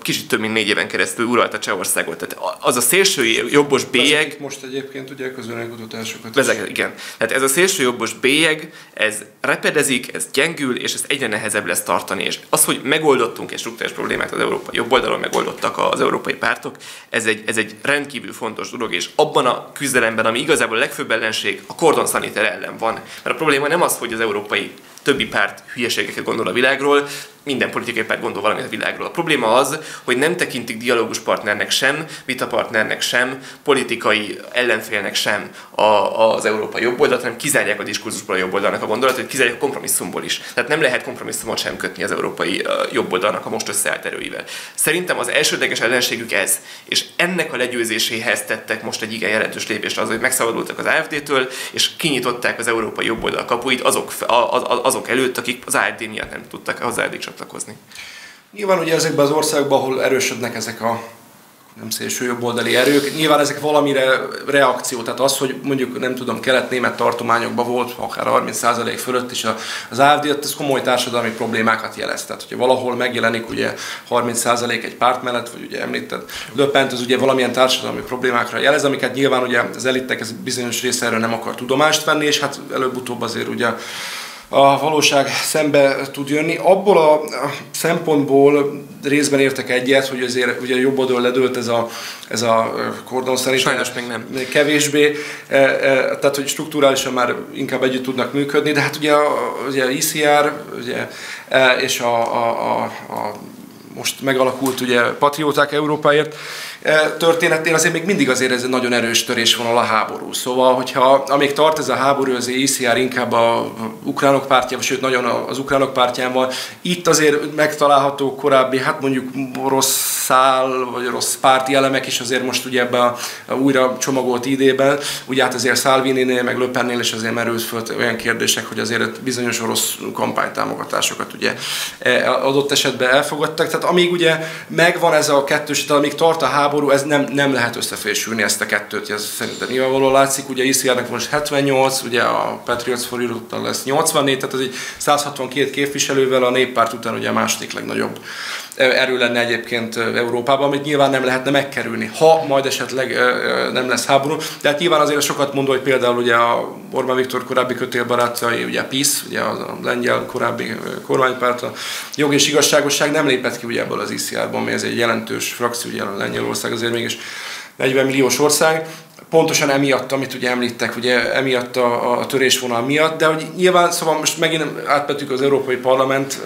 Speaker 2: kicsit több mint négy éven keresztül uralta Csehországot. Tehát az a szélső jobbos bélyeg...
Speaker 3: most egyébként ugye kutatásokat
Speaker 2: Vezek, igen. Tehát ez a szélső jobbos bélyeg, ez repedezik, ez gyengül, és ez egyre nehezebb lesz tartani. És az, hogy megoldottunk egy struktúrás problémát az európai jobb oldalon, megoldottak az európai pártok, ez egy, ez egy rendkívül fontos dolog, és abban a küzdelemben, ami igazából a legfőbb ellenség a kordon ellen van. Mert a probléma nem az, hogy az európai többi párt hülyeségeket gondol a világról, minden politikai párt gondol valamit a világról. A probléma az, hogy nem tekintik dialógus partnernek sem, vitapartnernek sem, politikai ellenfélnek sem a, az európai jobboldalt, hanem kizárják a diskurzusból a jobboldalnak a gondolatot, hogy kizárják a kompromisszumból is. Tehát nem lehet kompromisszumot sem kötni az európai jobboldalnak a most összeállt erőivel. Szerintem az elsődleges ellenségük ez, és ennek a legyőzéséhez tettek most egy igen jelentős lépést az, hogy megszabadultak az AFD-től, és kinyitották az európai jobboldal kapuit azok, azok előtt, akik az AFD miatt nem tudtak hozzájuk csatlakozni.
Speaker 3: Nyilván ugye ezekben az országban, ahol erősödnek ezek a nem szélső jobboldali erők. Nyilván ezek valamire reakció, tehát az, hogy mondjuk nem tudom, kelet-német tartományokban volt akár 30% fölött is az AFD, ez komoly társadalmi problémákat jelez. Tehát, hogyha valahol megjelenik ugye 30% egy párt mellett, vagy ugye említett Löpent, az ugye valamilyen társadalmi problémákra jelez, amiket nyilván ugye az elitek ez bizonyos része erről nem akar tudomást venni, és hát előbb-utóbb azért ugye a valóság szembe tud jönni. Abból a szempontból részben értek egyet, hogy azért ugye jobb oldal ledőlt ez a, ez a kordon szerint.
Speaker 2: Sajnos még nem.
Speaker 3: Kevésbé, e, e, tehát hogy strukturálisan már inkább együtt tudnak működni, de hát ugye, a, ugye ICR ugye, e, és a, a, a, a most megalakult ugye Patrióták Európáért, történetén azért még mindig azért ez egy nagyon erős törés van a háború. Szóval, hogyha amíg tart ez a háború, az ICR inkább a ukránok pártjával, sőt nagyon az ukránok pártján van. Itt azért megtalálható korábbi, hát mondjuk rossz szál, vagy rossz párti elemek is azért most ugye ebbe a, a újra csomagolt idében. Ugye hát azért Salvini-nél, meg Löpennél is azért merült föl olyan kérdések, hogy azért bizonyos orosz kampánytámogatásokat ugye e, adott esetben elfogadtak. Tehát amíg ugye megvan ez a kettős, tehát amíg tart a háború, ez nem, nem lehet összefésülni ezt a kettőt, ez szerintem nyilvánvalóan látszik. Ugye ICR-nek most 78, ugye a Patriots for Europe lesz 84, tehát ez egy 162 képviselővel, a néppárt után ugye a második legnagyobb erő lenne egyébként Európában, amit nyilván nem lehetne megkerülni, ha majd esetleg nem lesz háború. De hát nyilván azért sokat mondó, hogy például ugye a Orbán Viktor korábbi kötélbarátai, ugye a PISZ, ugye a lengyel korábbi kormánypárt, a jog és igazságosság nem lépett ki ugye ebből az ICR-ban, ez egy jelentős frakció, ugye Lengyelország azért mégis 40 milliós ország, pontosan emiatt, amit ugye említek, ugye emiatt a, a törésvonal miatt, de hogy nyilván, szóval most megint átvettük az Európai Parlament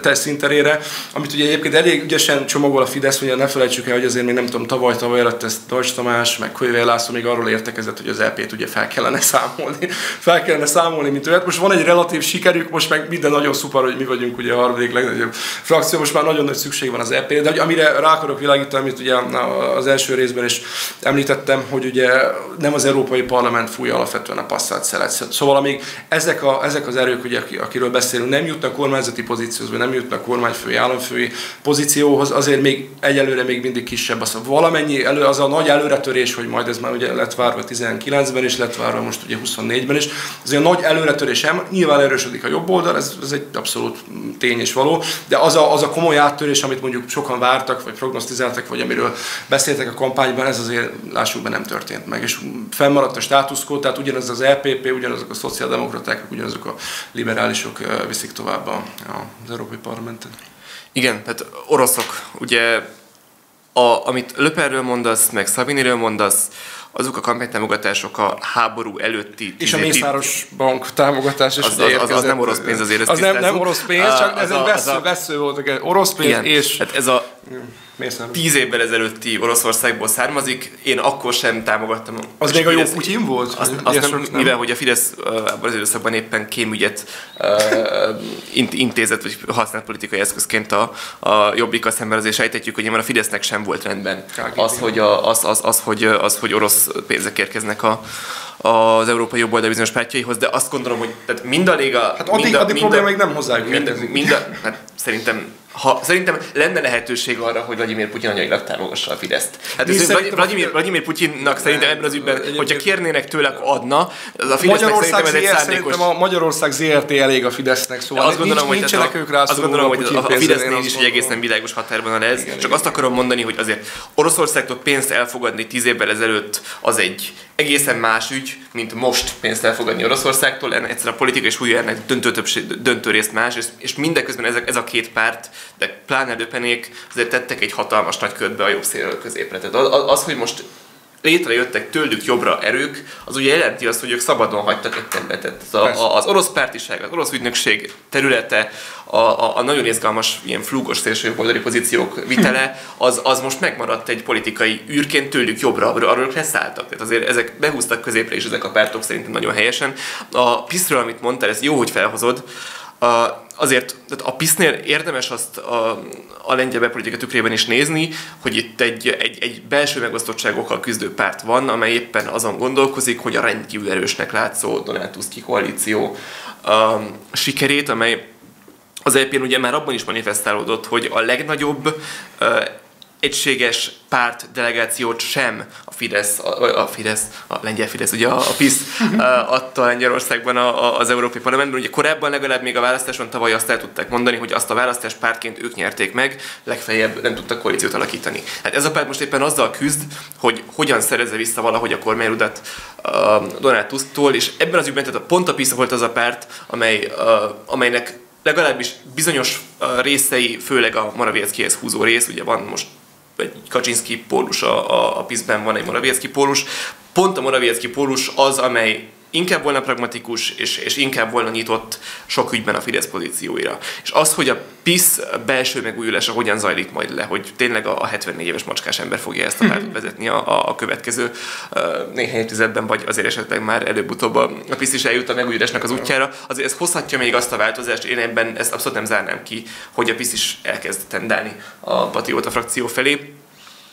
Speaker 3: teszínterére, amit ugye egyébként elég ügyesen csomagol a Fidesz, ugye ne felejtsük el, hogy azért még nem tudom, tavaly tavaly előtt ezt Deutsch Tamás, meg Kölyvé László még arról értekezett, hogy az EP-t ugye fel kellene számolni, [laughs] fel kellene számolni, mint olyat. Most van egy relatív sikerük, most meg minden nagyon szuper, hogy mi vagyunk ugye a harmadik legnagyobb frakció, most már nagyon nagy szükség van az EP, de hogy amire rá akarok világítani, amit ugye az első részben is említettem, hogy ugye nem az Európai Parlament fújja alapvetően a passzát szelet. Szóval amíg ezek, a, ezek az erők, ugye, akiről beszélünk, nem jutnak kormányzati pozícióhoz, vagy nem jutnak kormányfői, államfői pozícióhoz, azért még egyelőre még mindig kisebb. Az, valamennyi elő, az a nagy előretörés, hogy majd ez már ugye lett várva 19-ben is, lett várva most ugye 24-ben is, azért a nagy előretörés nyilván erősödik a jobb oldal, ez, ez egy abszolút tény és való, de az a, az a komoly áttörés, amit mondjuk sokan vártak, vagy prognosztizáltak, vagy amiről beszéltek a kampányban, ez azért lássuk be nem történt meg, és fennmaradt a státuszkó, tehát ugyanaz az LPP, ugyanazok a szociáldemokraták, ugyanazok a liberálisok viszik tovább az Európai Parlamentet.
Speaker 2: Igen, tehát oroszok, ugye a, amit Löperről mondasz, meg Szaviniről mondasz, azok a kampánytámogatások a háború előtti...
Speaker 3: És a Mészáros Bank támogatás
Speaker 2: is az, az, az, az, nem orosz pénz, azért ezt
Speaker 3: Az nem, nem orosz pénz, csak ez egy vesző, vesző volt, orosz pénz igen, és...
Speaker 2: Hát ez a tíz évvel ezelőtti Oroszországból származik, én akkor sem támogattam.
Speaker 3: Az még a jó Putyin volt?
Speaker 2: Azt, azt nem, nem, mivel hogy a Fidesz abban az időszakban éppen kémügyet uh, intézett, vagy használt politikai eszközként a, a Jobbikkal szemben, azért sejtetjük, hogy nyilván a Fidesznek sem volt rendben. Az, hogy, a, az, az, az, hogy, az, hogy orosz pénzek érkeznek a, az európai jobboldal bizonyos pártjaihoz, de azt gondolom, hogy tehát mind a Liga...
Speaker 3: Hát addig, mind a, addig mind a, még nem hozzájuk
Speaker 2: mind, mind a, hát szerintem ha, szerintem lenne lehetőség arra, hogy Vladimir Putyin anyailag támogassa a Fideszt. Hát ez Vladimir, Vladimir Putyinnak szerintem ebben az ügyben, hogyha kérnének tőle, adna.
Speaker 3: A Fidesznek Magyarország szerintem ez egy szándékos... A Magyarország ZRT elég a Fidesznek, szóval azt gondolom, nincs, hogy a, ők rá
Speaker 2: azt gondolom, hogy a, a Fidesznél is egy egészen világos határban ez. Igen, Csak igen. azt akarom mondani, hogy azért Oroszországtól pénzt elfogadni tíz évvel ezelőtt az egy egészen más ügy, mint most pénzt elfogadni Oroszországtól. Egyszer a politikai súlya ennek döntő, többség, döntő részt más, és, és mindeközben ezek, ez a két párt, de pláne Löpenék azért tettek egy hatalmas nagy ködbe a jobb szélről középre. Tehát az, hogy most létrejöttek tőlük jobbra erők, az ugye jelenti azt, hogy ők szabadon hagytak egy területet. Az, a, az orosz pártiság, az orosz ügynökség területe, a, a, a nagyon izgalmas, ilyen flúgos szélsőjobboldali pozíciók vitele, az, az most megmaradt egy politikai űrként tőlük jobbra, arról leszálltak. Tehát azért ezek behúztak középre is ezek a pártok szerintem nagyon helyesen. A piszről, amit mondtál, ez jó, hogy felhozod, a, azért tehát a PISZ-nél érdemes azt a, a lengyel belpolitika tükrében is nézni, hogy itt egy, egy, egy belső megosztottságokkal küzdő párt van, amely éppen azon gondolkozik, hogy a rendkívül erősnek látszó Donald Tusk koalíció a sikerét, amely az ep ugye már abban is manifestálódott, hogy a legnagyobb egységes párt delegációt sem a Fidesz, a, a Fidesz, a lengyel Fidesz, ugye a, a PISZ [laughs] adta Lengyelországban a, a, az Európai Parlamentben. Ugye korábban legalább még a választáson tavaly azt el tudták mondani, hogy azt a választás pártként ők nyerték meg, legfeljebb nem tudtak koalíciót alakítani. Hát ez a párt most éppen azzal küzd, hogy hogyan szerezze vissza valahogy a kormányrudat Donald Tusktól, és ebben az ügyben tehát a pont a PISZ volt az a párt, amely, amelynek legalábbis bizonyos részei, főleg a Morawieckihez húzó rész, ugye van most egy Kaczynski pólus a, a, a PISZ-ben van egy Morawiecki pólus. Pont a Morawiecki pólus az, amely inkább volna pragmatikus, és, és inkább volna nyitott sok ügyben a Fidesz pozícióira. És az, hogy a PISZ belső megújulása hogyan zajlik majd le, hogy tényleg a 74 éves macskás ember fogja ezt a pártot vezetni a, a következő uh, néhány évtizedben, vagy azért esetleg már előbb-utóbb a, a PISZ is eljut a megújulásnak az útjára, azért ez hozhatja még azt a változást, én ebben ezt abszolút nem zárnám ki, hogy a PISZ is elkezd tendálni a Patrióta frakció felé.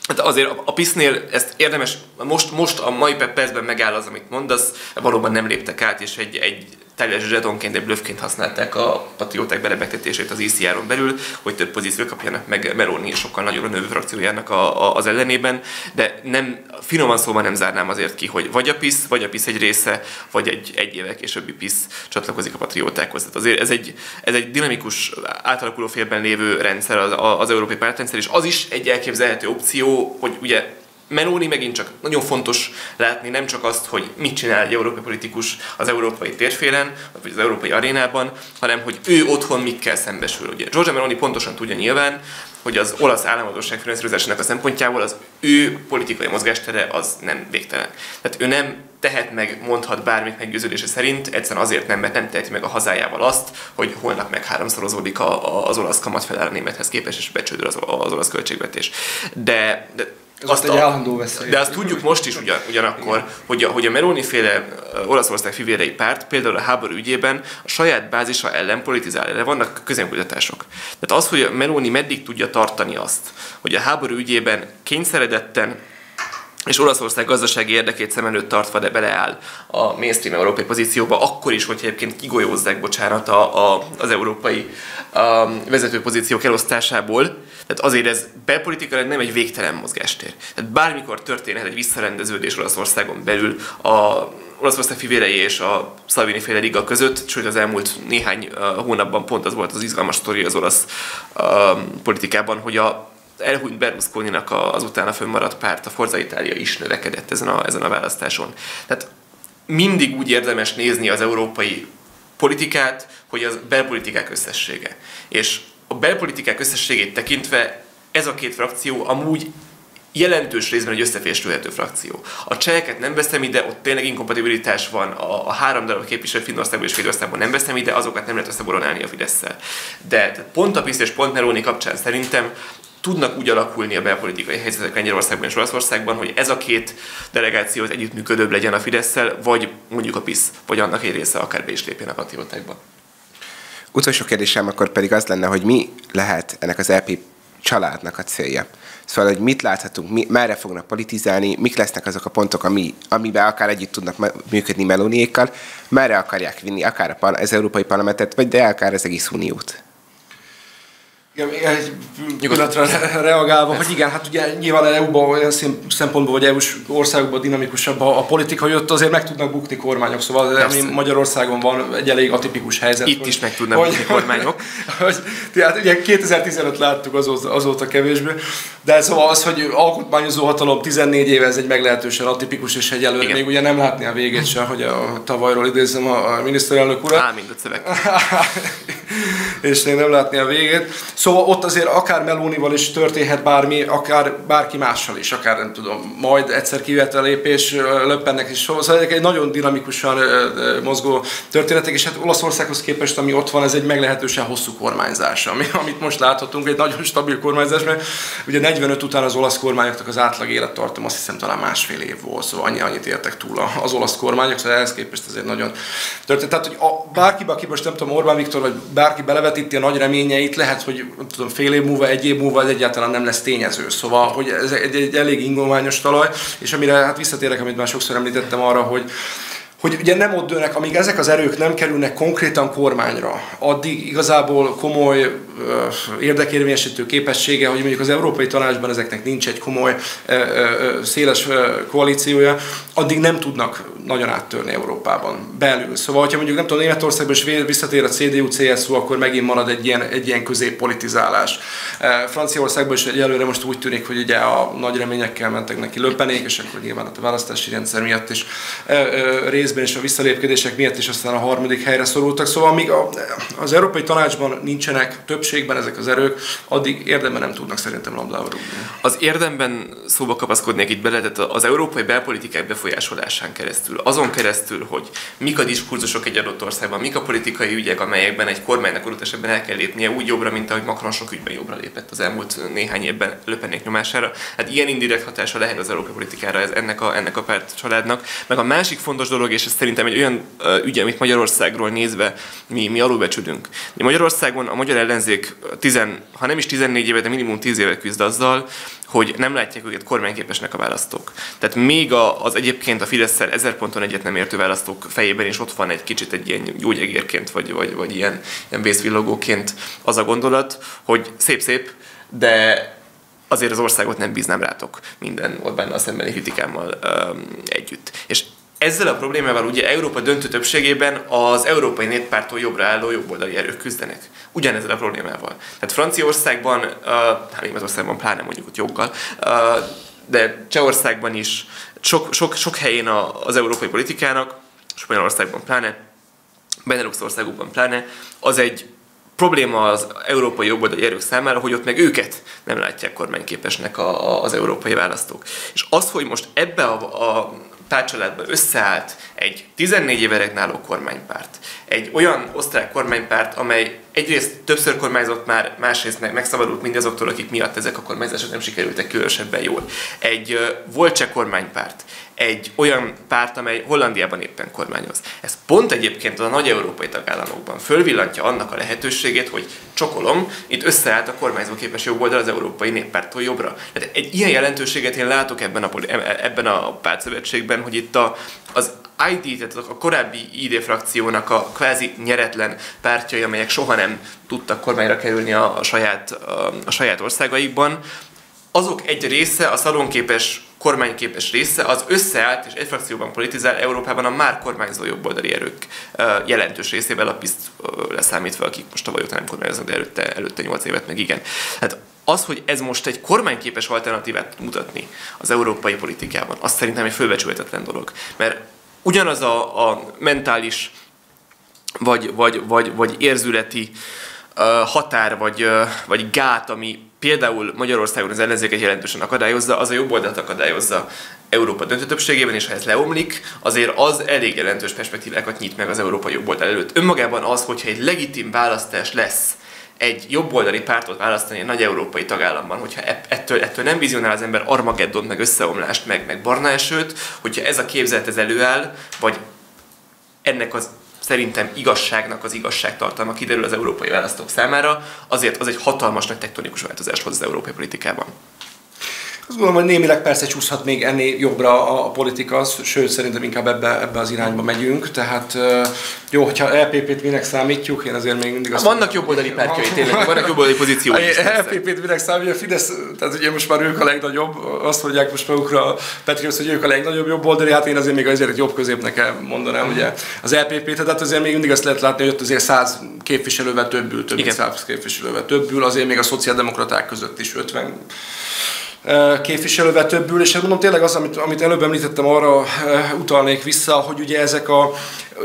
Speaker 2: Hát azért a Pisznél ezt érdemes, most, most a mai percben megáll az, amit mondasz, valóban nem léptek át, és egy, egy teljes zsetonként, egy blöffként használták a patrióták belebegtetését az ICR-on belül, hogy több pozíciót kapjanak meg Meloni és sokkal nagyobb a növő frakciójának a, a, az ellenében, de nem, finoman szóval nem zárnám azért ki, hogy vagy a PISZ, vagy a PISZ egy része, vagy egy, egy évek későbbi PISZ csatlakozik a patriótákhoz. Tehát azért ez egy, ez egy dinamikus, átalakuló félben lévő rendszer az, az európai pártrendszer, és az is egy elképzelhető opció, hogy ugye Meloni megint csak nagyon fontos látni nem csak azt, hogy mit csinál egy európai politikus az európai térfélen, vagy az európai arénában, hanem hogy ő otthon mikkel szembesül. Ugye Giorgia Meloni pontosan tudja nyilván, hogy az olasz államadóság finanszírozásának a szempontjából az ő politikai mozgástere az nem végtelen. Tehát ő nem tehet meg, mondhat bármit meggyőződése szerint, egyszerűen azért nem, mert nem teheti meg a hazájával azt, hogy holnap meg háromszorozódik a, az olasz kamat feláll a némethez képest, és becsődül az, az olasz költségvetés. De, de
Speaker 3: ez azt egy állandó veszély.
Speaker 2: De azt tudjuk most is ugyan, ugyanakkor, hogy a, hogy a Meroni féle Olaszország fivérei párt például a háború ügyében a saját bázisa ellen politizál. Erre vannak közönkutatások. Tehát az, hogy a Meroni meddig tudja tartani azt, hogy a háború ügyében kényszeredetten és Olaszország gazdasági érdekét szem előtt tartva, de beleáll a mainstream európai pozícióba, akkor is, hogy egyébként kigolyózzák, bocsánat, a, a, az európai a vezető pozíciók elosztásából, tehát azért ez belpolitikailag nem egy végtelen mozgástér. Tehát bármikor történhet egy visszarendeződés Olaszországon belül a Olaszország fivérei és a Salvini féle liga között, sőt az elmúlt néhány hónapban pont az volt az izgalmas sztori az olasz uh, politikában, hogy a elhunyt berlusconi az utána fönnmaradt párt, a Forza Italia is növekedett ezen a, ezen a választáson. Tehát mindig úgy érdemes nézni az európai politikát, hogy az belpolitikák összessége. És a belpolitikák összességét tekintve ez a két frakció amúgy jelentős részben egy összefésülhető frakció. A cseheket nem veszem ide, ott tényleg inkompatibilitás van, a, a három darab képviselő Finnországban és Svédországban nem veszem ide, azokat nem lehet összeboronálni a fidesz -szel. De pont a PISZ és pont Neroni kapcsán szerintem tudnak úgy alakulni a belpolitikai helyzetek Lengyelországban és Olaszországban, hogy ez a két delegáció az együttműködőbb legyen a fidesz vagy mondjuk a PISZ, vagy annak egy része akár be is lépjen a patriótákba.
Speaker 1: Utolsó kérdésem akkor pedig az lenne, hogy mi lehet ennek az LP családnak a célja. Szóval, hogy mit láthatunk, mi, merre fognak politizálni, mik lesznek azok a pontok, ami, amiben akár együtt tudnak működni melóniékkal, merre akarják vinni akár az Európai Parlamentet, vagy de akár az egész Uniót.
Speaker 3: Igen, egy pillanatra reagálva, hogy igen, hát ugye nyilván EU-ban olyan szempontból, vagy EU-s országokban dinamikusabb a, a politika, hogy ott azért meg tudnak bukni kormányok, szóval Persze. ami Magyarországon van egy elég atipikus helyzet.
Speaker 2: Itt hogy, is meg tudnak hogy, bukni kormányok. [laughs]
Speaker 3: Hogy, tehát ugye 2015 láttuk azóta, azóta kevésbé, de szóval az, hogy alkotmányozó hatalom 14 éve, ez egy meglehetősen atipikus, és egyelőre még ugye nem látni a végét sem, hogy a tavalyról idézem a, a miniszterelnök urat.
Speaker 2: Á, mind a szöveg. [laughs]
Speaker 3: és még nem látni a végét. Szóval ott azért akár Melónival is történhet bármi, akár bárki mással is, akár nem tudom, majd egyszer kivetve lépés löppennek is. Szóval egy nagyon dinamikusan mozgó történetek, és hát Olaszországhoz képest, ami ott van, ez egy meglehetősen hosszú kormányzás, ami, amit most láthatunk, egy nagyon stabil kormányzás, mert ugye 45 után az olasz kormányoknak az átlag élettartom azt hiszem talán másfél év volt, szóval annyi, annyit értek túl az olasz kormányok, szóval ehhez képest ez egy nagyon történet. Tehát, hogy a, bárki, aki most nem tudom, Orbán Viktor, vagy bárki belevetíti a nagy reményeit, lehet, hogy nem tudom, fél év múlva, egy év múlva ez egyáltalán nem lesz tényező. Szóval, hogy ez egy, egy elég ingományos talaj, és amire hát visszatérek, amit már sokszor említettem arra, hogy hogy ugye nem ott dőlnek, amíg ezek az erők nem kerülnek konkrétan kormányra, addig igazából komoly érdekérvényesítő képessége, hogy mondjuk az Európai Tanácsban ezeknek nincs egy komoly, széles koalíciója, addig nem tudnak nagyon áttörni Európában belül. Szóval, hogyha mondjuk nem tudom, Németországban is visszatér a CDU, CSU, akkor megint marad egy ilyen, egy ilyen középpolitizálás. Franciaországban is egyelőre most úgy tűnik, hogy ugye a nagy reményekkel mentek neki löppenék, és akkor nyilván a választási rendszer miatt is részben részben is a visszalépkedések miatt is aztán a harmadik helyre szorultak. Szóval amíg a, az Európai Tanácsban nincsenek többségben ezek az erők, addig érdemben nem tudnak szerintem labdába rúgni.
Speaker 2: Az érdemben szóba kapaszkodnék itt bele, tehát az európai belpolitikák befolyásolásán keresztül, azon keresztül, hogy mik a diskurzusok egy adott országban, mik a politikai ügyek, amelyekben egy kormánynak adott esetben el kell lépnie úgy jobbra, mint ahogy Macron sok ügyben jobbra lépett az elmúlt néhány évben löpenék nyomására. Hát ilyen indirekt hatása lehet az európai politikára ez, ennek a, ennek a párt családnak. Meg a másik fontos dolog, és ez szerintem egy olyan ügy, amit Magyarországról nézve mi, mi alulbecsülünk. Magyarországon a magyar ellenzék, tizen, ha nem is 14 éve, de minimum 10 éve küzd azzal, hogy nem látják őket kormányképesnek a választók. Tehát még az egyébként a fidesz ezer ponton egyet nem értő választók fejében is ott van egy kicsit egy ilyen gyógyegérként, vagy, vagy, vagy ilyen, ilyen vészvillogóként az a gondolat, hogy szép-szép, de azért az országot nem bíznám rátok minden Orbánnal szembeni kritikámmal um, együtt. És ezzel a problémával ugye Európa döntő többségében az Európai Néppártól jobbra álló jobboldali erők küzdenek. Ugyanezzel a problémával. Tehát Franciaországban, uh, hát Németországban pláne mondjuk ott joggal, uh, de Csehországban is, sok, sok, sok helyén a, az európai politikának, Spanyolországban pláne, Benelux országokban pláne, az egy probléma az európai jobboldali erők számára, hogy ott meg őket nem látják kormányképesnek a, a, az európai választók. És az, hogy most ebbe a, a pártcsaládba összeállt egy 14 éve regnáló kormánypárt, egy olyan osztrák kormánypárt, amely egyrészt többször kormányzott már, másrészt meg megszabadult mindazoktól, akik miatt ezek a kormányzások nem sikerültek különösebben jól. Egy volt cseh kormánypárt, egy olyan párt, amely Hollandiában éppen kormányoz. Ez pont egyébként a nagy európai tagállamokban fölvillantja annak a lehetőségét, hogy csokolom, itt összeállt a kormányzóképes oldal az Európai Néppártól jobbra. Tehát egy ilyen jelentőséget én látok ebben a, ebben a pártszövetségben, hogy itt a, az ID, tehát a korábbi ID frakciónak a kvázi nyeretlen pártjai, amelyek soha nem tudtak kormányra kerülni a, a, saját, a, a saját országaikban, azok egy része, a szalonképes, kormányképes része, az összeállt és egy frakcióban politizál Európában a már kormányzó jobboldali erők jelentős részével, a PISZ leszámítva, akik most tavaly óta nem kormányoznak, de előtte, előtte 8 évet meg igen. Hát az, hogy ez most egy kormányképes alternatívát mutatni az európai politikában, az szerintem egy fölbecsülhetetlen dolog. Mert ugyanaz a, a mentális vagy, vagy, vagy, vagy érzületi határ vagy, vagy gát, ami például Magyarországon az ellenzéket jelentősen akadályozza, az a jobb oldalt akadályozza Európa döntő többségében, és ha ez leomlik, azért az elég jelentős perspektívákat nyit meg az európai jobb oldal előtt. Önmagában az, hogyha egy legitim választás lesz egy jobboldali pártot választani egy nagy európai tagállamban, hogyha ettől, ettől nem vizionál az ember Armageddon, meg összeomlást, meg, meg barna esőt, hogyha ez a képzelet ez előáll, vagy ennek az szerintem igazságnak az igazságtartalma kiderül az európai választók számára, azért az egy hatalmas nagy tektonikus változás hoz az európai politikában.
Speaker 3: Azt gondolom, hogy némileg persze csúszhat még ennél jobbra a politika, sőt szerintem inkább ebbe, ebbe az irányba megyünk. Tehát jó, hogyha LPP-t minek számítjuk, én azért még mindig azt
Speaker 2: Vannak jobboldali pártjai tényleg, vannak [laughs] jobboldali pozíciók is.
Speaker 3: LPP-t minek számítjuk, a Fidesz, tehát ugye most már ők a legnagyobb, azt mondják most magukra Petrius, hogy ők a legnagyobb jobboldali, hát én azért még azért jobb középnek mondanám, ugye az LPP, tehát azért még mindig azt lehet látni, hogy ott azért 100 képviselővel többül, több mint 100 képviselővel többül, azért még a szociáldemokraták között is 50 képviselővel többül, és mondom tényleg az, amit, amit előbb említettem, arra utalnék vissza, hogy ugye ezek a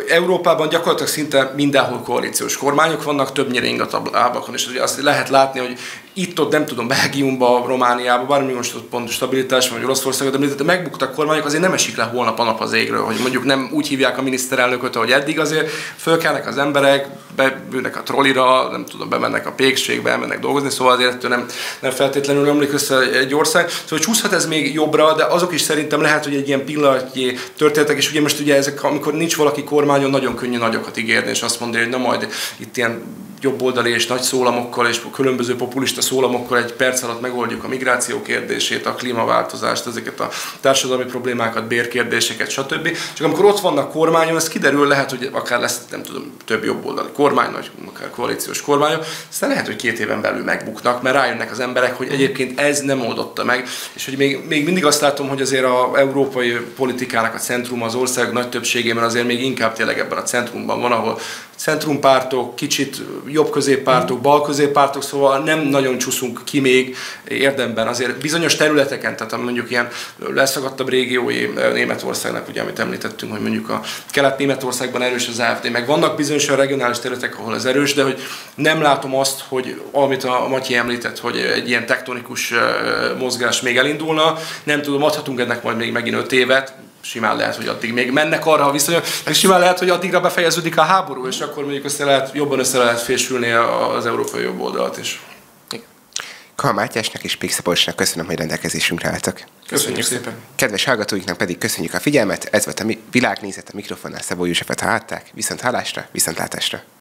Speaker 3: Európában gyakorlatilag szinte mindenhol koalíciós kormányok vannak, többnyire ingatabb lábakon, és ugye azt lehet látni, hogy itt-ott, nem tudom, Belgiumban, Romániában, bármi most ott pont stabilitás, vagy Oroszországot de megbuktak kormányok, azért nem esik le holnap a nap az égről, hogy mondjuk nem úgy hívják a miniszterelnököt, ahogy eddig, azért fölkelnek az emberek, bebűnek a trollira, nem tudom, bemennek a pékségbe, elmennek dolgozni, szóval azért ettől nem, nem feltétlenül ömlik össze egy ország. Szóval csúszhat ez még jobbra, de azok is szerintem lehet, hogy egy ilyen pillanatnyi történetek, és ugye most ugye ezek, amikor nincs valaki kormányon, nagyon könnyű nagyokat ígérni, és azt mondani, hogy na majd itt ilyen jobboldali és nagy szólamokkal és különböző populista szólamokkal egy perc alatt megoldjuk a migráció kérdését, a klímaváltozást, ezeket a társadalmi problémákat, bérkérdéseket, stb. Csak amikor ott vannak kormányon, ez kiderül, lehet, hogy akár lesz, nem tudom, több jobboldali kormány, vagy akár koalíciós kormány, aztán lehet, hogy két éven belül megbuknak, mert rájönnek az emberek, hogy egyébként ez nem oldotta meg, és hogy még, még mindig azt látom, hogy azért a európai politikának a centrum az ország nagy többségében azért még inkább tényleg ebben a centrumban van, ahol centrumpártok, kicsit jobb középpártok, bal középpártok, szóval nem nagyon csúszunk ki még érdemben. Azért bizonyos területeken, tehát mondjuk ilyen leszakadtabb régiói Németországnak, ugye, amit említettünk, hogy mondjuk a kelet-németországban erős az AFD, meg vannak bizonyos a regionális területek, ahol ez erős, de hogy nem látom azt, hogy amit a Matyi említett, hogy egy ilyen tektonikus mozgás még elindulna. Nem tudom, adhatunk ennek majd még megint öt évet, simán lehet, hogy addig még mennek arra a viszonyok, meg simán lehet, hogy addigra befejeződik a háború, és akkor mondjuk össze lehet, jobban össze lehet fésülni az európai jobb oldalt is.
Speaker 1: Kaha Mátyásnak és Pixabolsnak köszönöm, hogy rendelkezésünkre álltak.
Speaker 3: Köszönjük szépen.
Speaker 1: Kedves hallgatóinknak pedig köszönjük a figyelmet, ez volt a világnézet a mikrofonnál Szabó Józsefet, ha látták, viszont hallásra, viszont látásra.